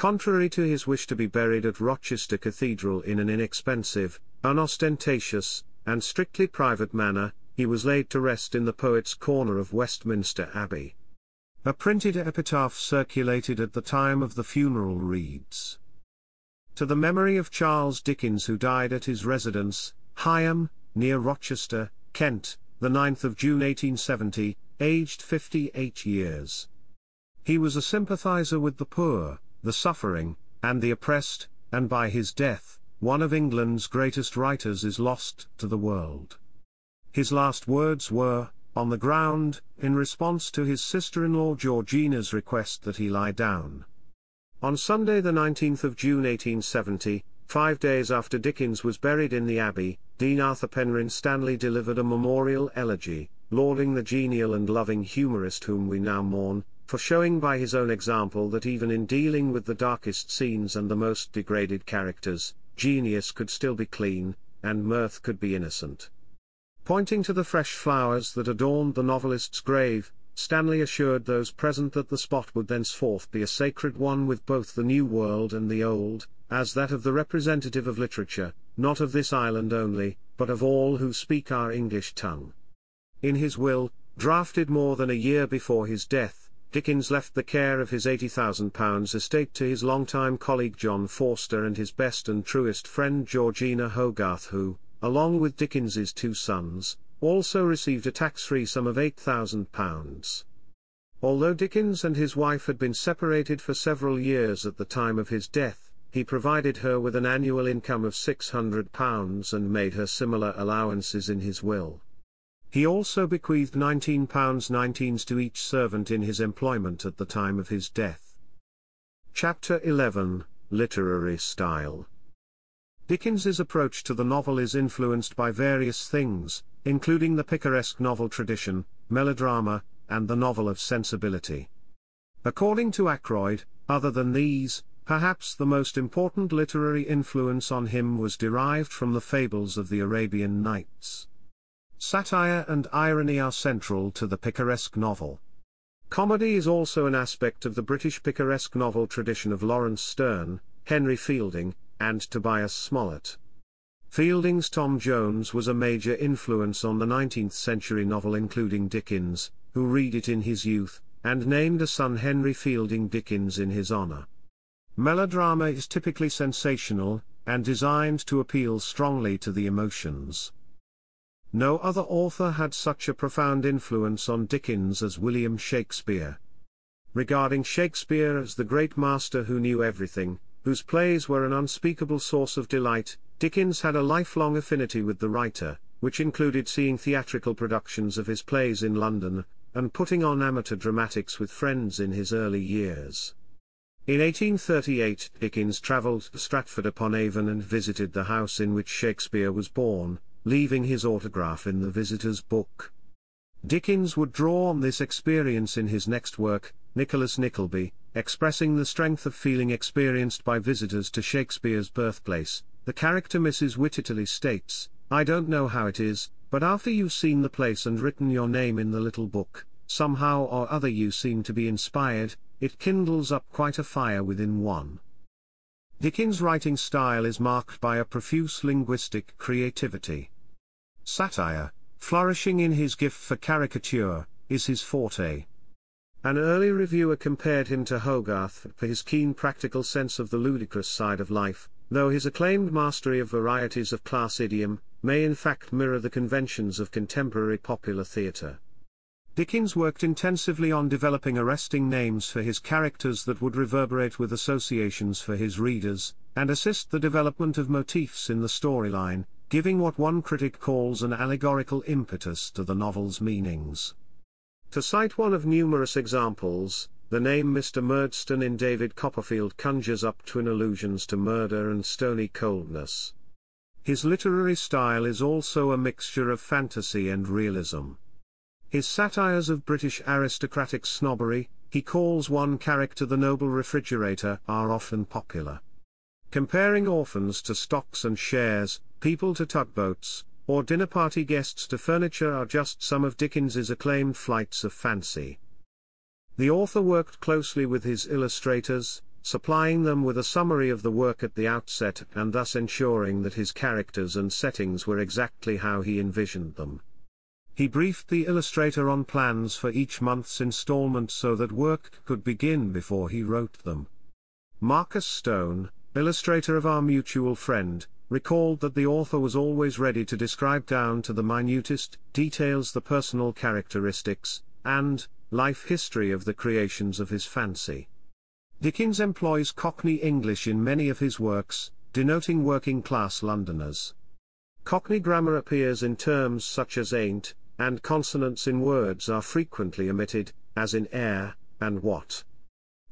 Contrary to his wish to be buried at Rochester Cathedral in an inexpensive, unostentatious, and strictly private manner, he was laid to rest in the Poets' Corner of Westminster Abbey. A printed epitaph circulated at the time of the funeral reads. To the memory of Charles Dickens who died at his residence, Higham, near Rochester, Kent, the 9th of June 1870, aged 58 years. He was a sympathizer with the poor, the suffering, and the oppressed, and by his death, one of England's greatest writers is lost to the world. His last words were, on the ground, in response to his sister-in-law Georgina's request that he lie down. On Sunday the 19th of June 1870, five days after Dickens was buried in the Abbey, Dean Arthur Penrhyn Stanley delivered a memorial elegy, lauding the genial and loving humorist whom we now mourn, for showing by his own example that even in dealing with the darkest scenes and the most degraded characters, genius could still be clean, and mirth could be innocent. Pointing to the fresh flowers that adorned the novelist's grave, Stanley assured those present that the spot would thenceforth be a sacred one with both the New World and the Old, as that of the representative of literature, not of this island only, but of all who speak our English tongue. In his will, drafted more than a year before his death, Dickens left the care of his £80,000 estate to his longtime colleague John Forster and his best and truest friend Georgina Hogarth who, along with Dickens's two sons, also received a tax-free sum of £8,000. Although Dickens and his wife had been separated for several years at the time of his death, he provided her with an annual income of £600 and made her similar allowances in his will. He also bequeathed £19 19s to each servant in his employment at the time of his death. Chapter 11 Literary Style Dickens's approach to the novel is influenced by various things, including the picaresque novel tradition, melodrama, and the novel of sensibility. According to Ackroyd, other than these, perhaps the most important literary influence on him was derived from the fables of the Arabian Nights. Satire and irony are central to the picaresque novel. Comedy is also an aspect of the British picaresque novel tradition of Laurence Sterne, Henry Fielding, and Tobias Smollett. Fielding's Tom Jones was a major influence on the 19th century novel including Dickens, who read it in his youth, and named a son Henry Fielding Dickens in his honor. Melodrama is typically sensational, and designed to appeal strongly to the emotions. No other author had such a profound influence on Dickens as William Shakespeare. Regarding Shakespeare as the great master who knew everything, whose plays were an unspeakable source of delight, Dickens had a lifelong affinity with the writer, which included seeing theatrical productions of his plays in London, and putting on amateur dramatics with friends in his early years. In 1838 Dickens travelled to Stratford-upon-Avon and visited the house in which Shakespeare was born, leaving his autograph in the visitor's book. Dickens would draw on this experience in his next work, Nicholas Nickleby, expressing the strength of feeling experienced by visitors to Shakespeare's birthplace. The character Mrs. Wititterly states, I don't know how it is, but after you've seen the place and written your name in the little book, somehow or other you seem to be inspired, it kindles up quite a fire within one. Dickens' writing style is marked by a profuse linguistic creativity. Satire, flourishing in his gift for caricature, is his forte. An early reviewer compared him to Hogarth for his keen practical sense of the ludicrous side of life, though his acclaimed mastery of varieties of class idiom, may in fact mirror the conventions of contemporary popular theatre. Dickens worked intensively on developing arresting names for his characters that would reverberate with associations for his readers, and assist the development of motifs in the storyline, giving what one critic calls an allegorical impetus to the novel's meanings. To cite one of numerous examples, the name Mr. Murdstone in David Copperfield conjures up twin allusions to murder and stony coldness. His literary style is also a mixture of fantasy and realism. His satires of British aristocratic snobbery, he calls one character the noble refrigerator, are often popular. Comparing orphans to stocks and shares, people to tugboats, or dinner party guests to furniture are just some of Dickens's acclaimed flights of fancy. The author worked closely with his illustrators, supplying them with a summary of the work at the outset and thus ensuring that his characters and settings were exactly how he envisioned them. He briefed the illustrator on plans for each month's installment so that work could begin before he wrote them. Marcus Stone, illustrator of Our Mutual Friend, recalled that the author was always ready to describe down to the minutest details the personal characteristics, and, life history of the creations of his fancy. Dickens employs Cockney English in many of his works, denoting working-class Londoners. Cockney grammar appears in terms such as ain't, and consonants in words are frequently omitted, as in air, and what.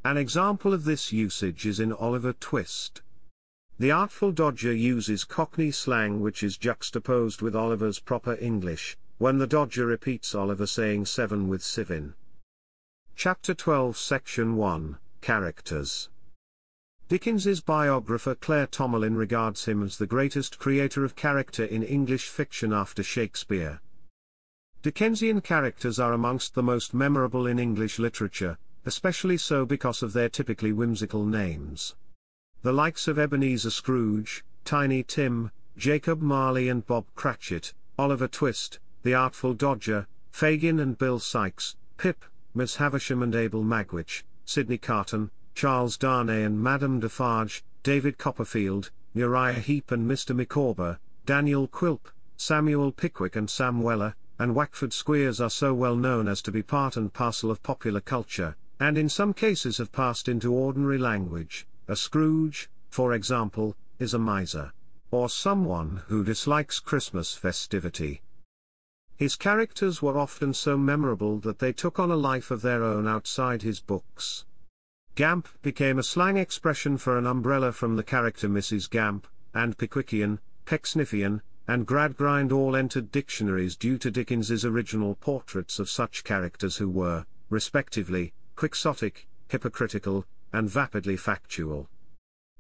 An example of this usage is in Oliver Twist. The Artful Dodger uses Cockney slang which is juxtaposed with Oliver's proper English, when the Dodger repeats Oliver saying seven with Sivin. Chapter 12 Section 1 Characters Dickens's biographer Claire Tomalin regards him as the greatest creator of character in English fiction after Shakespeare. Dickensian characters are amongst the most memorable in English literature, especially so because of their typically whimsical names. The likes of Ebenezer Scrooge, Tiny Tim, Jacob Marley and Bob Cratchit, Oliver Twist, The Artful Dodger, Fagin and Bill Sikes, Pip, Miss Havisham and Abel Magwitch, Sydney Carton, Charles Darnay and Madame Defarge, David Copperfield, Uriah Heep and Mr. Micawber, Daniel Quilp, Samuel Pickwick and Sam Weller, and Wackford Squeers are so well known as to be part and parcel of popular culture, and in some cases have passed into ordinary language, a Scrooge, for example, is a miser. Or someone who dislikes Christmas festivity. His characters were often so memorable that they took on a life of their own outside his books. Gamp became a slang expression for an umbrella from the character Mrs. Gamp, and Pickwickian, Pecksniffian, and Gradgrind all entered dictionaries due to Dickens's original portraits of such characters who were, respectively, quixotic, hypocritical, and vapidly factual.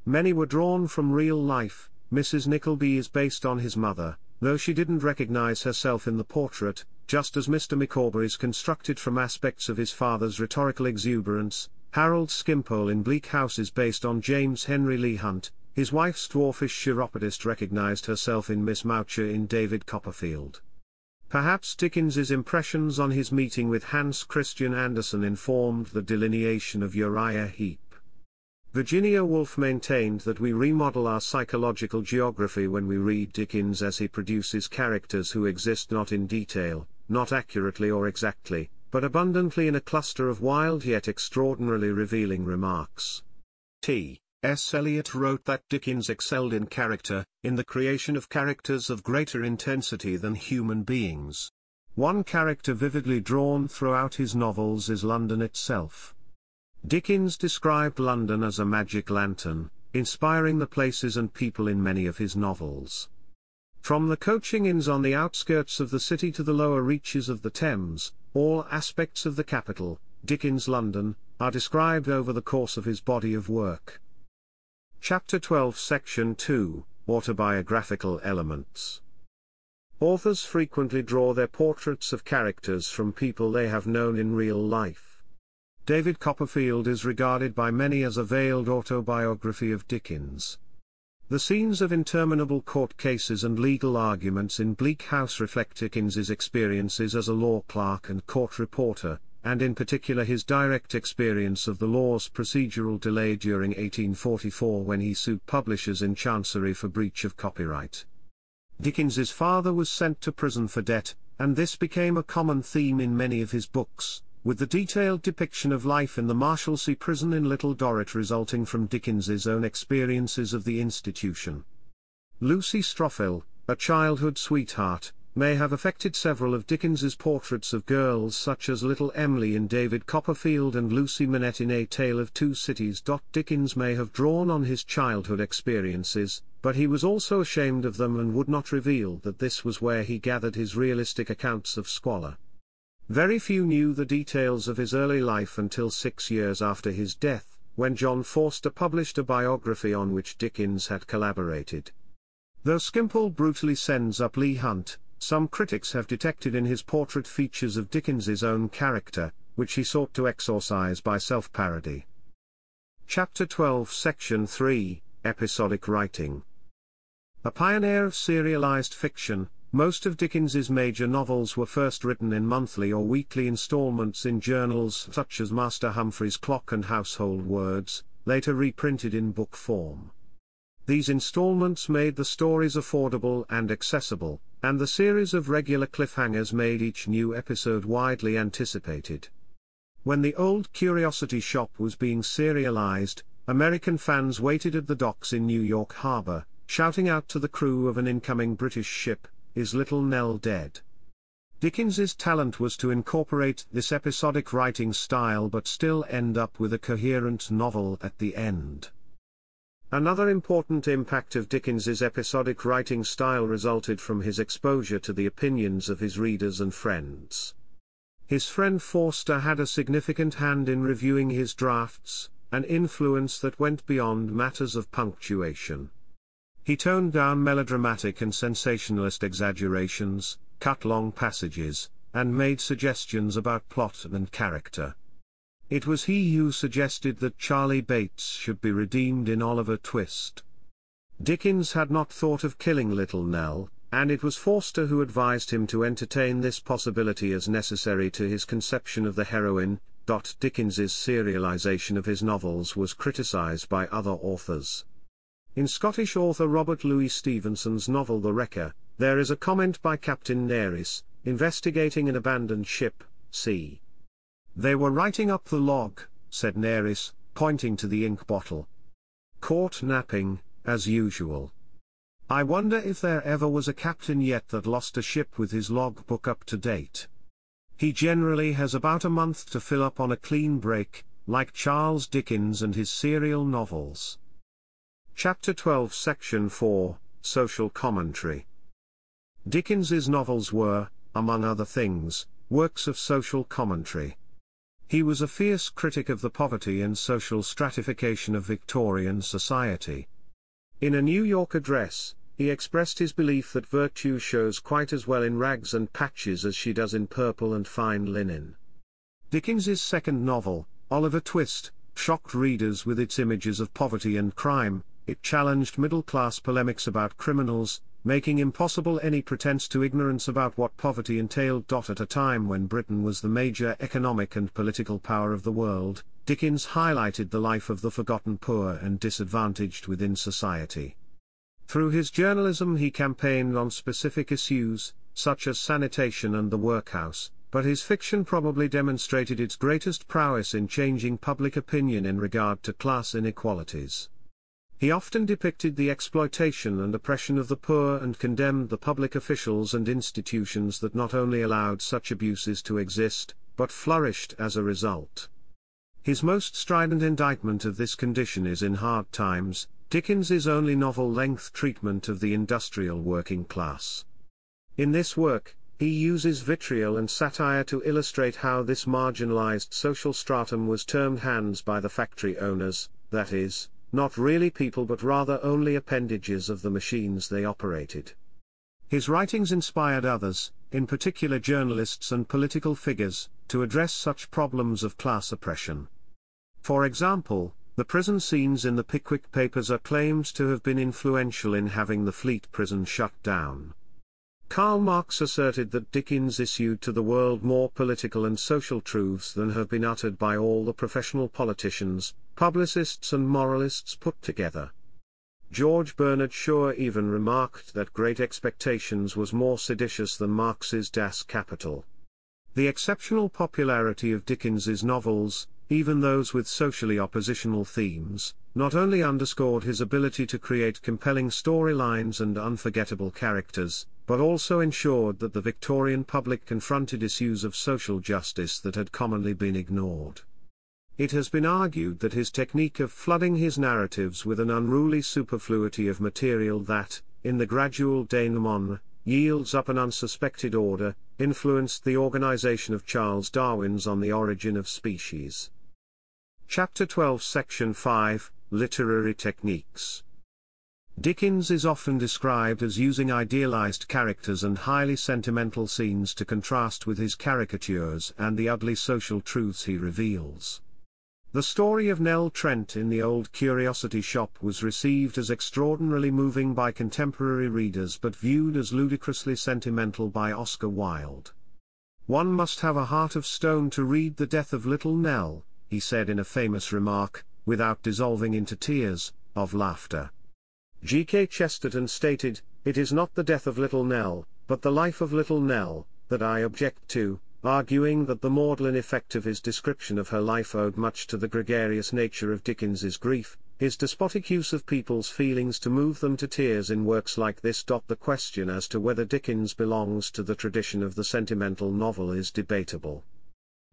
Many were drawn from real life, Mrs. Nickleby is based on his mother, though she didn't recognize herself in the portrait, just as Mr. Micawber is constructed from aspects of his father's rhetorical exuberance, Harold Skimpole in Bleak House is based on James Henry Leigh Hunt, his wife's dwarfish chiropodist recognized herself in Miss Mowcher in David Copperfield. Perhaps Dickens's impressions on his meeting with Hans Christian Andersen informed the delineation of Uriah Heep. Virginia Woolf maintained that we remodel our psychological geography when we read Dickens as he produces characters who exist not in detail, not accurately or exactly, but abundantly in a cluster of wild yet extraordinarily revealing remarks. T. S. Eliot wrote that Dickens excelled in character, in the creation of characters of greater intensity than human beings. One character vividly drawn throughout his novels is London itself. Dickens described London as a magic lantern, inspiring the places and people in many of his novels. From the coaching inns on the outskirts of the city to the lower reaches of the Thames, all aspects of the capital, Dickens' London, are described over the course of his body of work. Chapter 12 Section 2 Autobiographical Elements Authors frequently draw their portraits of characters from people they have known in real life. David Copperfield is regarded by many as a veiled autobiography of Dickens. The scenes of interminable court cases and legal arguments in Bleak House reflect Dickens's experiences as a law clerk and court reporter, and in particular his direct experience of the law's procedural delay during 1844 when he sued publishers in Chancery for breach of copyright. Dickens's father was sent to prison for debt, and this became a common theme in many of his books, with the detailed depiction of life in the Marshalsea prison in Little Dorrit resulting from Dickens's own experiences of the institution. Lucy Stroughill, a childhood sweetheart, may have affected several of Dickens's portraits of girls such as Little Emily in David Copperfield and Lucy Manette in A Tale of Two Cities. Dickens may have drawn on his childhood experiences, but he was also ashamed of them and would not reveal that this was where he gathered his realistic accounts of squalor. Very few knew the details of his early life until six years after his death, when John Forster published a biography on which Dickens had collaborated. Though Skimpole brutally sends up Leigh Hunt, some critics have detected in his portrait features of Dickens's own character, which he sought to exorcise by self-parody. Chapter 12 Section 3, Episodic Writing A pioneer of serialized fiction, most of Dickens's major novels were first written in monthly or weekly installments in journals such as Master Humphrey's Clock and Household Words, later reprinted in book form. These installments made the stories affordable and accessible, and the series of regular cliffhangers made each new episode widely anticipated. When the old Curiosity Shop was being serialized, American fans waited at the docks in New York Harbor, shouting out to the crew of an incoming British ship, is Little Nell dead? Dickens's talent was to incorporate this episodic writing style but still end up with a coherent novel at the end. Another important impact of Dickens's episodic writing style resulted from his exposure to the opinions of his readers and friends. His friend Forster had a significant hand in reviewing his drafts, an influence that went beyond matters of punctuation. He toned down melodramatic and sensationalist exaggerations, cut long passages, and made suggestions about plot and character. It was he who suggested that Charlie Bates should be redeemed in Oliver Twist. Dickens had not thought of killing Little Nell, and it was Forster who advised him to entertain this possibility as necessary to his conception of the heroine. Dickens's serialization of his novels was criticized by other authors. In Scottish author Robert Louis Stevenson's novel The Wrecker, there is a comment by Captain Nares, investigating an abandoned ship, c. They were writing up the log, said Nares, pointing to the ink bottle. Caught napping, as usual. I wonder if there ever was a captain yet that lost a ship with his logbook up to date. He generally has about a month to fill up on a clean break, like Charles Dickens and his serial novels. Chapter 12 Section 4 Social Commentary Dickens's novels were, among other things, works of social commentary. He was a fierce critic of the poverty and social stratification of Victorian society. In a New York address, he expressed his belief that virtue shows quite as well in rags and patches as she does in purple and fine linen. Dickens's second novel, Oliver Twist, shocked readers with its images of poverty and crime, it challenged middle-class polemics about criminals, making impossible any pretense to ignorance about what poverty entailed. At a time when Britain was the major economic and political power of the world, Dickens highlighted the life of the forgotten poor and disadvantaged within society. Through his journalism he campaigned on specific issues, such as sanitation and the workhouse, but his fiction probably demonstrated its greatest prowess in changing public opinion in regard to class inequalities. He often depicted the exploitation and oppression of the poor and condemned the public officials and institutions that not only allowed such abuses to exist, but flourished as a result. His most strident indictment of this condition is in Hard Times, Dickens's only novel-length treatment of the industrial working class. In this work, he uses vitriol and satire to illustrate how this marginalized social stratum was termed hands by the factory owners, that is, not really people but rather only appendages of the machines they operated. His writings inspired others, in particular journalists and political figures, to address such problems of class oppression. For example, the prison scenes in the Pickwick Papers are claimed to have been influential in having the Fleet prison shut down. Karl Marx asserted that Dickens issued to the world more political and social truths than have been uttered by all the professional politicians, publicists and moralists put together. George Bernard Shaw even remarked that Great Expectations was more seditious than Marx's Das Kapital. The exceptional popularity of Dickens's novels, even those with socially oppositional themes, not only underscored his ability to create compelling storylines and unforgettable characters, but also ensured that the Victorian public confronted issues of social justice that had commonly been ignored. It has been argued that his technique of flooding his narratives with an unruly superfluity of material that, in the gradual denouement, yields up an unsuspected order, influenced the organization of Charles Darwin's On the Origin of Species. Chapter 12 Section 5 Literary Techniques Dickens is often described as using idealized characters and highly sentimental scenes to contrast with his caricatures and the ugly social truths he reveals. The story of Nell Trent in the Old Curiosity Shop was received as extraordinarily moving by contemporary readers but viewed as ludicrously sentimental by Oscar Wilde. One must have a heart of stone to read The Death of Little Nell, he said in a famous remark, without dissolving into tears, of laughter. G. K. Chesterton stated, It is not the death of Little Nell, but the life of Little Nell, that I object to, arguing that the maudlin effect of his description of her life owed much to the gregarious nature of Dickens's grief, his despotic use of people's feelings to move them to tears in works like this. The question as to whether Dickens belongs to the tradition of the sentimental novel is debatable.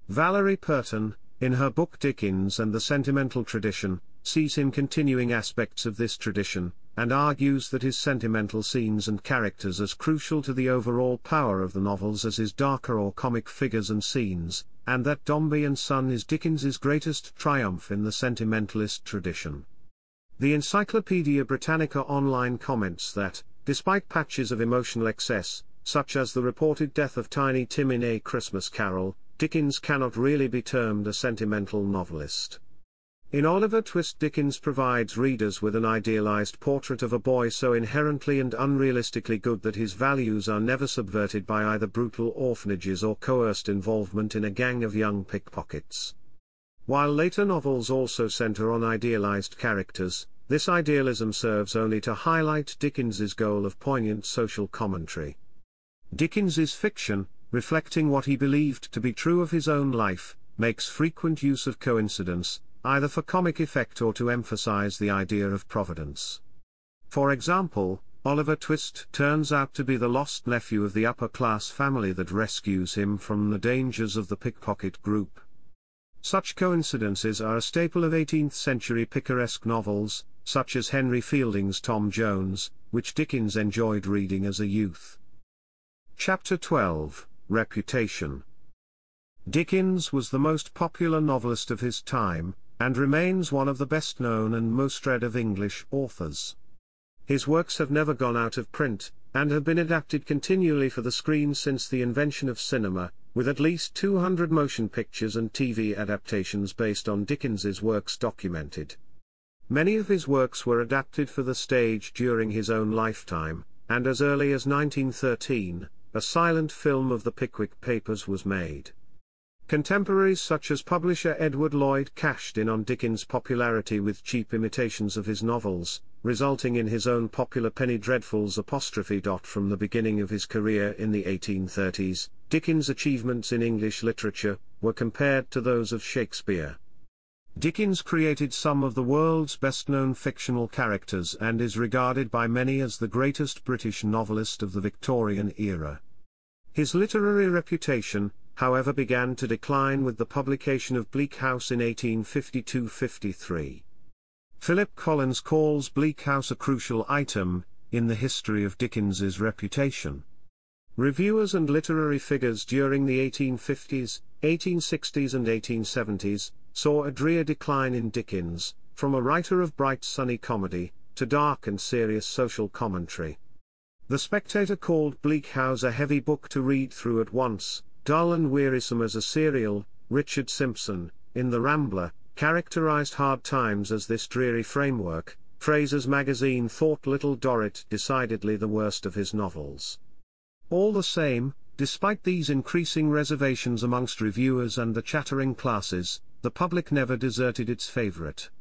Valerie Purton, in her book Dickens and the Sentimental Tradition, sees him continuing aspects of this tradition, and argues that his sentimental scenes and characters as crucial to the overall power of the novels as his darker or comic figures and scenes, and that Dombey and Son is Dickens's greatest triumph in the sentimentalist tradition. The Encyclopaedia Britannica online comments that, despite patches of emotional excess, such as the reported death of Tiny Tim in A Christmas Carol, Dickens cannot really be termed a sentimental novelist. In Oliver Twist Dickens provides readers with an idealized portrait of a boy so inherently and unrealistically good that his values are never subverted by either brutal orphanages or coerced involvement in a gang of young pickpockets. While later novels also center on idealized characters, this idealism serves only to highlight Dickens's goal of poignant social commentary. Dickens's fiction, reflecting what he believed to be true of his own life, makes frequent use of coincidence, either for comic effect or to emphasize the idea of providence. For example, Oliver Twist turns out to be the lost nephew of the upper class family that rescues him from the dangers of the pickpocket group. Such coincidences are a staple of 18th century picaresque novels, such as Henry Fielding's Tom Jones, which Dickens enjoyed reading as a youth. Chapter 12 Reputation Dickens was the most popular novelist of his time, and remains one of the best known and most read of English authors. His works have never gone out of print, and have been adapted continually for the screen since the invention of cinema, with at least 200 motion pictures and TV adaptations based on Dickens's works documented. Many of his works were adapted for the stage during his own lifetime, and as early as 1913, a silent film of the Pickwick Papers was made. Contemporaries such as publisher Edward Lloyd cashed in on Dickens' popularity with cheap imitations of his novels, resulting in his own popular penny dreadfuls apostrophe dot from the beginning of his career in the 1830s. Dickens' achievements in English literature were compared to those of Shakespeare. Dickens created some of the world's best-known fictional characters and is regarded by many as the greatest British novelist of the Victorian era. His literary reputation, however began to decline with the publication of Bleak House in 1852-53. Philip Collins calls Bleak House a crucial item, in the history of Dickens's reputation. Reviewers and literary figures during the 1850s, 1860s and 1870s, saw a drear decline in Dickens, from a writer of bright sunny comedy, to dark and serious social commentary. The Spectator called Bleak House a heavy book to read through at once, dull and wearisome as a serial. Richard Simpson, in The Rambler, characterized Hard Times as this dreary framework. Fraser's magazine thought Little Dorrit decidedly the worst of his novels. All the same, despite these increasing reservations amongst reviewers and the chattering classes, the public never deserted its favorite.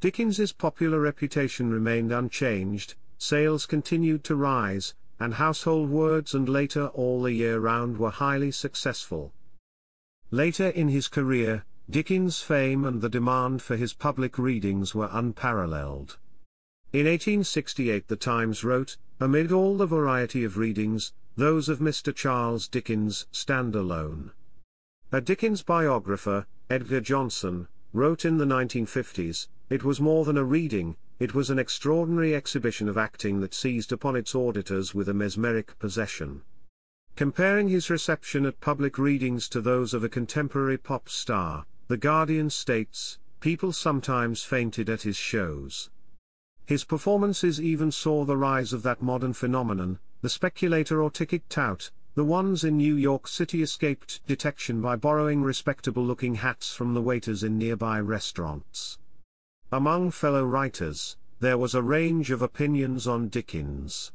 Dickens's popular reputation remained unchanged, sales continued to rise, and household words and later all the year round were highly successful. Later in his career, Dickens' fame and the demand for his public readings were unparalleled. In 1868 the Times wrote, amid all the variety of readings, those of Mr. Charles Dickens stand alone. A Dickens biographer, Edgar Johnson, wrote in the 1950s, it was more than a reading, it was an extraordinary exhibition of acting that seized upon its auditors with a mesmeric possession. Comparing his reception at public readings to those of a contemporary pop star, The Guardian states, people sometimes fainted at his shows. His performances even saw the rise of that modern phenomenon, the speculator or ticket tout, the ones in New York City escaped detection by borrowing respectable-looking hats from the waiters in nearby restaurants. Among fellow writers, there was a range of opinions on Dickens.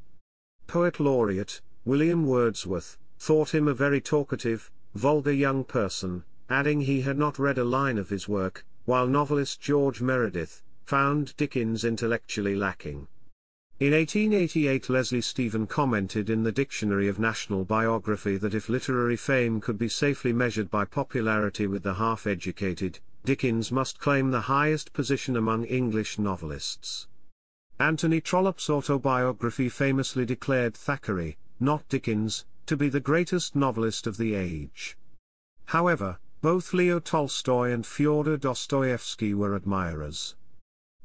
Poet laureate, William Wordsworth, thought him a very talkative, vulgar young person, adding he had not read a line of his work, while novelist George Meredith found Dickens intellectually lacking. In 1888 Leslie Stephen commented in the Dictionary of National Biography that if literary fame could be safely measured by popularity with the half-educated, Dickens must claim the highest position among English novelists. Anthony Trollope's autobiography famously declared Thackeray, not Dickens, to be the greatest novelist of the age. However, both Leo Tolstoy and Fyodor Dostoevsky were admirers.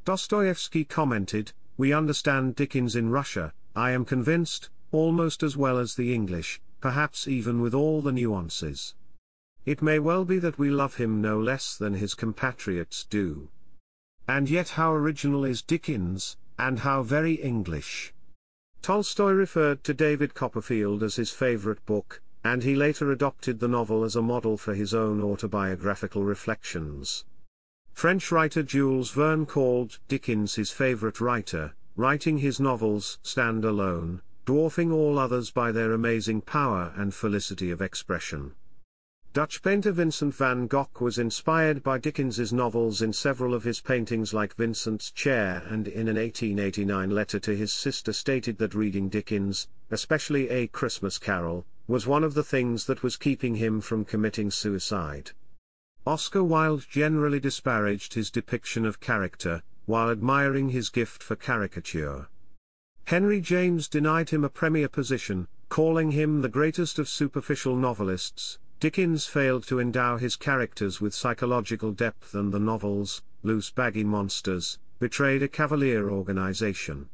Dostoevsky commented, we understand Dickens in Russia, I am convinced, almost as well as the English, perhaps even with all the nuances. It may well be that we love him no less than his compatriots do. And yet how original is Dickens, and how very English. Tolstoy referred to David Copperfield as his favorite book, and he later adopted the novel as a model for his own autobiographical reflections. French writer Jules Verne called Dickens his favorite writer, writing his novels stand alone, dwarfing all others by their amazing power and felicity of expression. Dutch painter Vincent van Gogh was inspired by Dickens's novels in several of his paintings like Vincent's Chair and in an 1889 letter to his sister stated that reading Dickens, especially A Christmas Carol, was one of the things that was keeping him from committing suicide. Oscar Wilde generally disparaged his depiction of character, while admiring his gift for caricature. Henry James denied him a premier position, calling him the greatest of superficial novelists. Dickens failed to endow his characters with psychological depth and the novels, loose baggy monsters, betrayed a cavalier organization.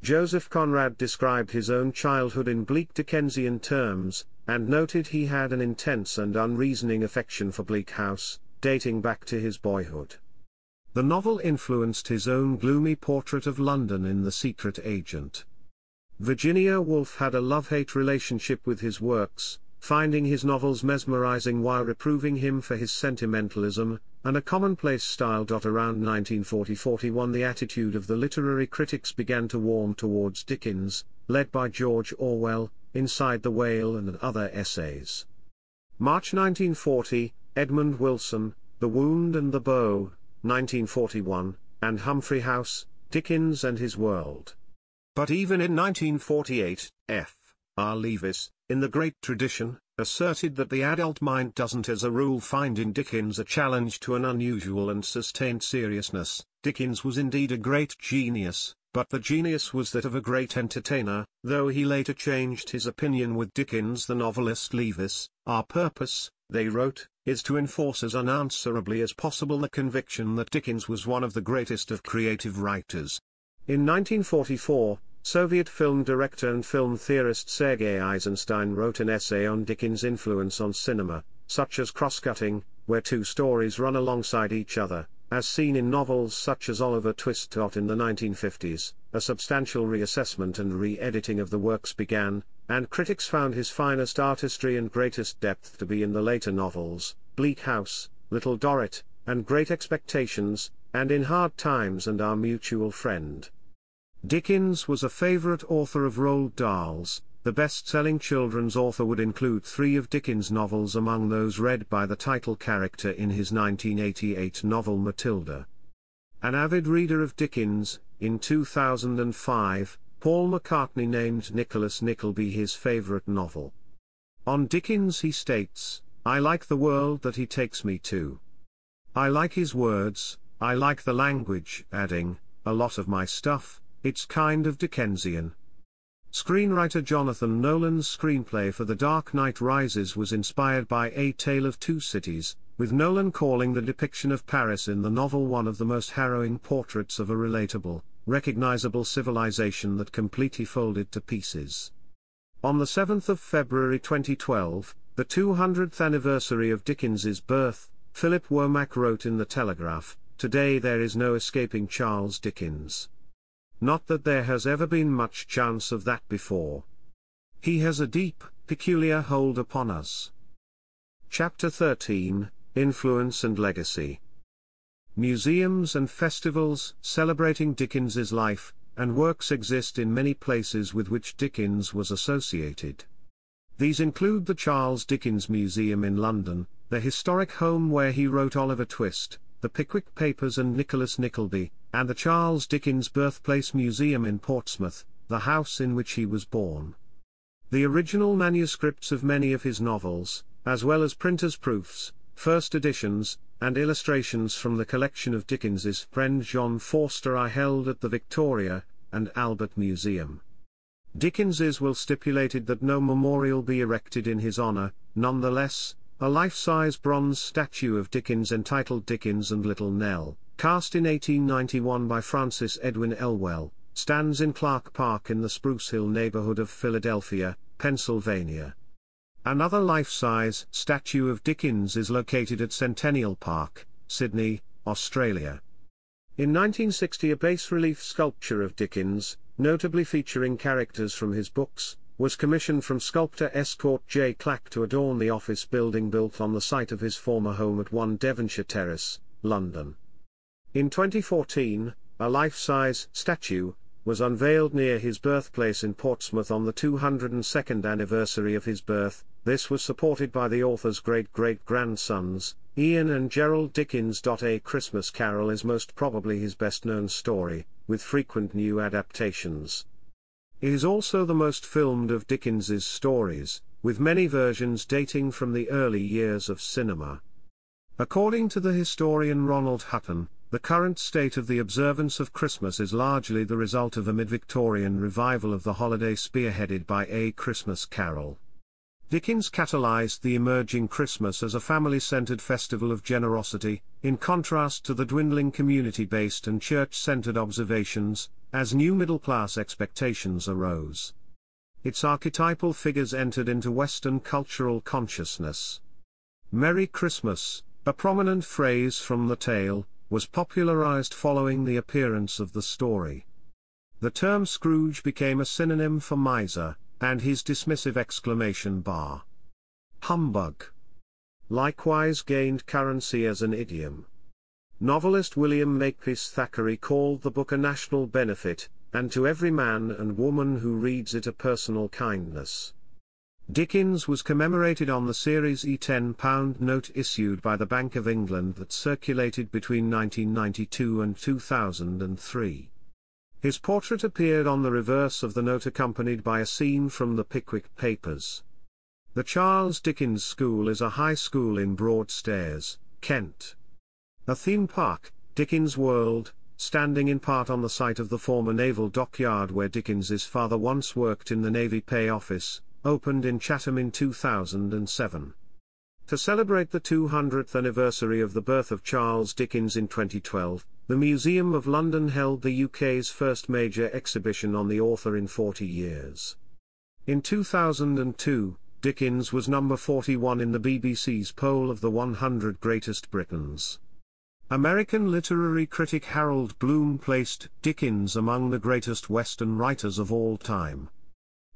Joseph Conrad described his own childhood in bleak Dickensian terms, and noted he had an intense and unreasoning affection for Bleak House, dating back to his boyhood. The novel influenced his own gloomy portrait of London in The Secret Agent. Virginia Woolf had a love-hate relationship with his works, finding his novels mesmerizing while reproving him for his sentimentalism, and a commonplace style. Around 1940-41 the attitude of the literary critics began to warm towards Dickens, led by George Orwell, Inside the Whale and other essays. March 1940, Edmund Wilson, The Wound and the Bow, 1941, and Humphrey House, Dickens and His World. But even in 1948, F. R. Leavis, in the great tradition, asserted that the adult mind doesn't as a rule find in Dickens a challenge to an unusual and sustained seriousness. Dickens was indeed a great genius, but the genius was that of a great entertainer, though he later changed his opinion with Dickens the novelist Leavis, our purpose, they wrote, is to enforce as unanswerably as possible the conviction that Dickens was one of the greatest of creative writers. In 1944, Soviet film director and film theorist Sergei Eisenstein wrote an essay on Dickens' influence on cinema, such as cross-cutting, where two stories run alongside each other, as seen in novels such as Oliver Twist. In the 1950s, a substantial reassessment and re-editing of the works began, and critics found his finest artistry and greatest depth to be in the later novels, Bleak House, Little Dorrit, and Great Expectations, and in Hard Times and Our Mutual Friend. Dickens was a favorite author of Roald Dahl's. The best-selling children's author would include three of Dickens' novels among those read by the title character in his 1988 novel Matilda. An avid reader of Dickens, in 2005, Paul McCartney named Nicholas Nickleby his favorite novel. On Dickens he states, I like the world that he takes me to. I like his words, I like the language, adding, a lot of my stuff, it's kind of Dickensian. Screenwriter Jonathan Nolan's screenplay for The Dark Knight Rises was inspired by A Tale of Two Cities, with Nolan calling the depiction of Paris in the novel one of the most harrowing portraits of a relatable, recognizable civilization that completely folded to pieces. On the 7th of February 2012, the 200th anniversary of Dickens's birth, Philip Womack wrote in The Telegraph, Today there is no escaping Charles Dickens. Not that there has ever been much chance of that before. He has a deep, peculiar hold upon us. Chapter 13 Influence and Legacy Museums and festivals celebrating Dickens's life and works exist in many places with which Dickens was associated. These include the Charles Dickens Museum in London, the historic home where he wrote Oliver Twist, the Pickwick Papers and Nicholas Nickleby, and the Charles Dickens Birthplace Museum in Portsmouth, the house in which he was born. The original manuscripts of many of his novels, as well as printers' proofs, first editions, and illustrations from the collection of Dickens's friend John Forster are held at the Victoria and Albert Museum. Dickens's will stipulated that no memorial be erected in his honor, nonetheless, a life-size bronze statue of Dickens entitled Dickens and Little Nell, cast in 1891 by Francis Edwin Elwell, stands in Clark Park in the Spruce Hill neighborhood of Philadelphia, Pennsylvania. Another life-size statue of Dickens is located at Centennial Park, Sydney, Australia. In 1960 a bas-relief sculpture of Dickens, notably featuring characters from his books, was commissioned from sculptor Estcourt J. Clack to adorn the office building built on the site of his former home at 1 Devonshire Terrace, London. In 2014, a life-size statue was unveiled near his birthplace in Portsmouth on the 202nd anniversary of his birth. This was supported by the author's great-great-grandsons, Ian and Gerald Dickens. A Christmas Carol is most probably his best-known story, with frequent new adaptations. It is also the most filmed of Dickens's stories, with many versions dating from the early years of cinema. According to the historian Ronald Hutton, the current state of the observance of Christmas is largely the result of a mid-Victorian revival of the holiday spearheaded by A Christmas Carol. Dickens catalyzed the emerging Christmas as a family-centered festival of generosity, in contrast to the dwindling community-based and church-centered observations, as new middle-class expectations arose. Its archetypal figures entered into Western cultural consciousness. Merry Christmas, a prominent phrase from the tale, was popularized following the appearance of the story. The term Scrooge became a synonym for miser, and his dismissive exclamation Bah. Humbug. Likewise gained currency as an idiom. Novelist William Makepeace Thackeray called the book a national benefit, and to every man and woman who reads it a personal kindness. Dickens was commemorated on the Series E £10 note issued by the Bank of England that circulated between 1992 and 2003. His portrait appeared on the reverse of the note accompanied by a scene from the Pickwick Papers. The Charles Dickens School is a high school in Broadstairs, Kent. A theme park, Dickens World, standing in part on the site of the former naval dockyard where Dickens's father once worked in the Navy Pay Office, opened in Chatham in 2007. To celebrate the 200th anniversary of the birth of Charles Dickens in 2012, the Museum of London held the UK's first major exhibition on the author in 40 years. In 2002, Dickens was number 41 in the BBC's poll of the 100 Greatest Britons. American literary critic Harold Bloom placed Dickens among the greatest Western writers of all time.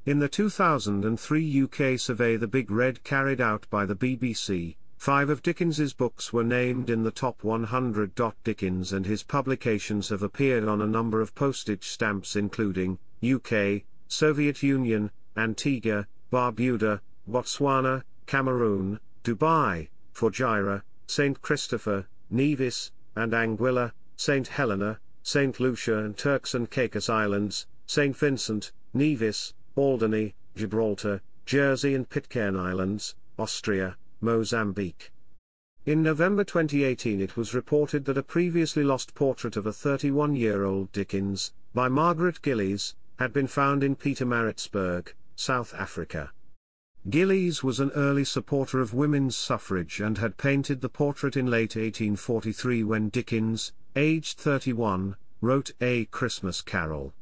In the 2003 UK survey The Big Read carried out by the BBC, Five of Dickens's books were named in the top 100. Dickens and his publications have appeared on a number of postage stamps including UK, Soviet Union, Antigua, Barbuda, Botswana, Cameroon, Dubai, Fujairah, St. Christopher, Nevis, and Anguilla, St. Helena, St. Lucia and Turks and Caicos Islands, St. Vincent, Nevis, Alderney, Gibraltar, Jersey and Pitcairn Islands, Austria, Mozambique. In November 2018 it was reported that a previously lost portrait of a 31-year-old Dickens, by Margaret Gillies, had been found in Pietermaritzburg, South Africa. Gillies was an early supporter of women's suffrage and had painted the portrait in late 1843 when Dickens, aged 31, wrote A Christmas Carol.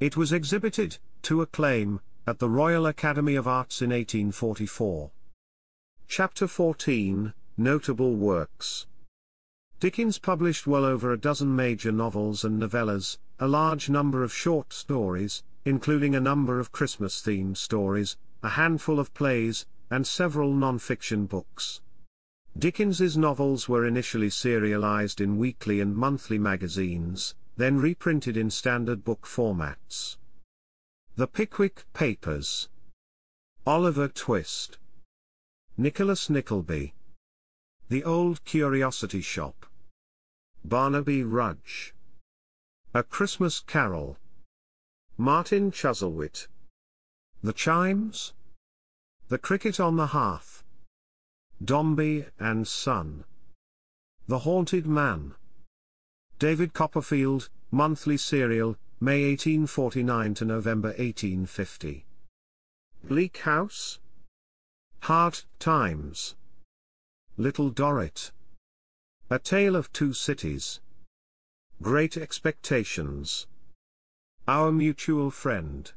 It was exhibited, to acclaim, at the Royal Academy of Arts in 1844. Chapter 14 Notable Works Dickens published well over a dozen major novels and novellas, a large number of short stories, including a number of Christmas-themed stories, a handful of plays, and several non-fiction books. Dickens's novels were initially serialized in weekly and monthly magazines, then reprinted in standard book formats. The Pickwick Papers Oliver Twist Nicholas Nickleby. The Old Curiosity Shop. Barnaby Rudge. A Christmas Carol. Martin Chuzzlewit. The Chimes. The Cricket on the Hearth. Dombey and Son. The Haunted Man. David Copperfield, monthly serial, May 1849 to November 1850. Bleak House. Hard Times. Little Dorrit. A Tale of Two Cities. Great Expectations. Our Mutual Friend.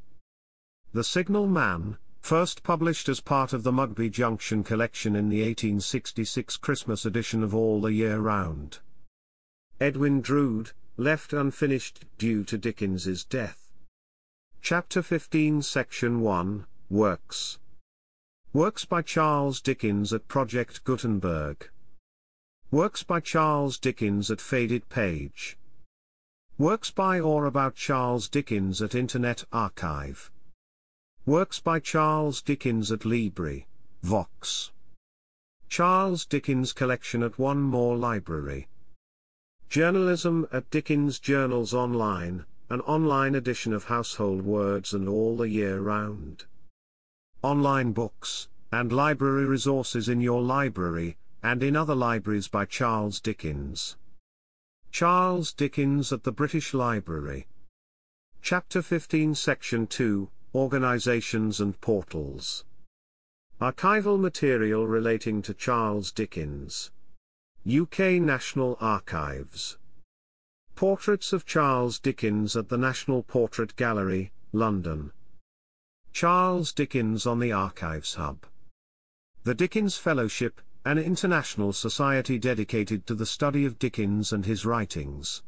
The Signal Man, first published as part of the Mugby Junction collection in the 1866 Christmas edition of All the Year Round. Edwin Drood, left unfinished due to Dickens's death. Chapter 15 Section 1, Works Works by Charles Dickens at Project Gutenberg. Works by Charles Dickens at Faded Page. Works by or about Charles Dickens at Internet Archive. Works by Charles Dickens at Libri, Vox. Charles Dickens Collection at One More Library. Journalism at Dickens Journals Online, an online edition of Household Words and All the Year Round online books, and library resources in your library, and in other libraries by Charles Dickens. Charles Dickens at the British Library. Chapter 15 Section 2 Organizations and Portals. Archival material relating to Charles Dickens. UK National Archives. Portraits of Charles Dickens at the National Portrait Gallery, London. Charles Dickens on the Archives Hub. The Dickens Fellowship, an international society dedicated to the study of Dickens and his writings.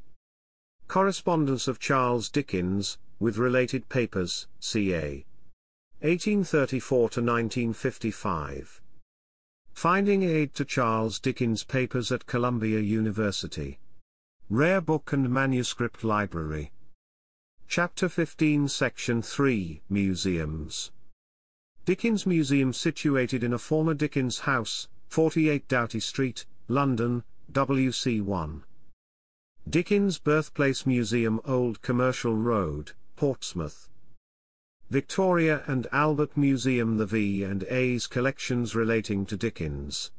Correspondence of Charles Dickens, with related papers, ca. 1834 to 1955. Finding aid to Charles Dickens papers at Columbia University. Rare Book and Manuscript Library. Chapter 15 Section 3 Museums Dickens Museum situated in a former Dickens house, 48 Doughty Street, London, WC1. Dickens Birthplace Museum Old Commercial Road, Portsmouth. Victoria and Albert Museum The V&A's collections relating to Dickens.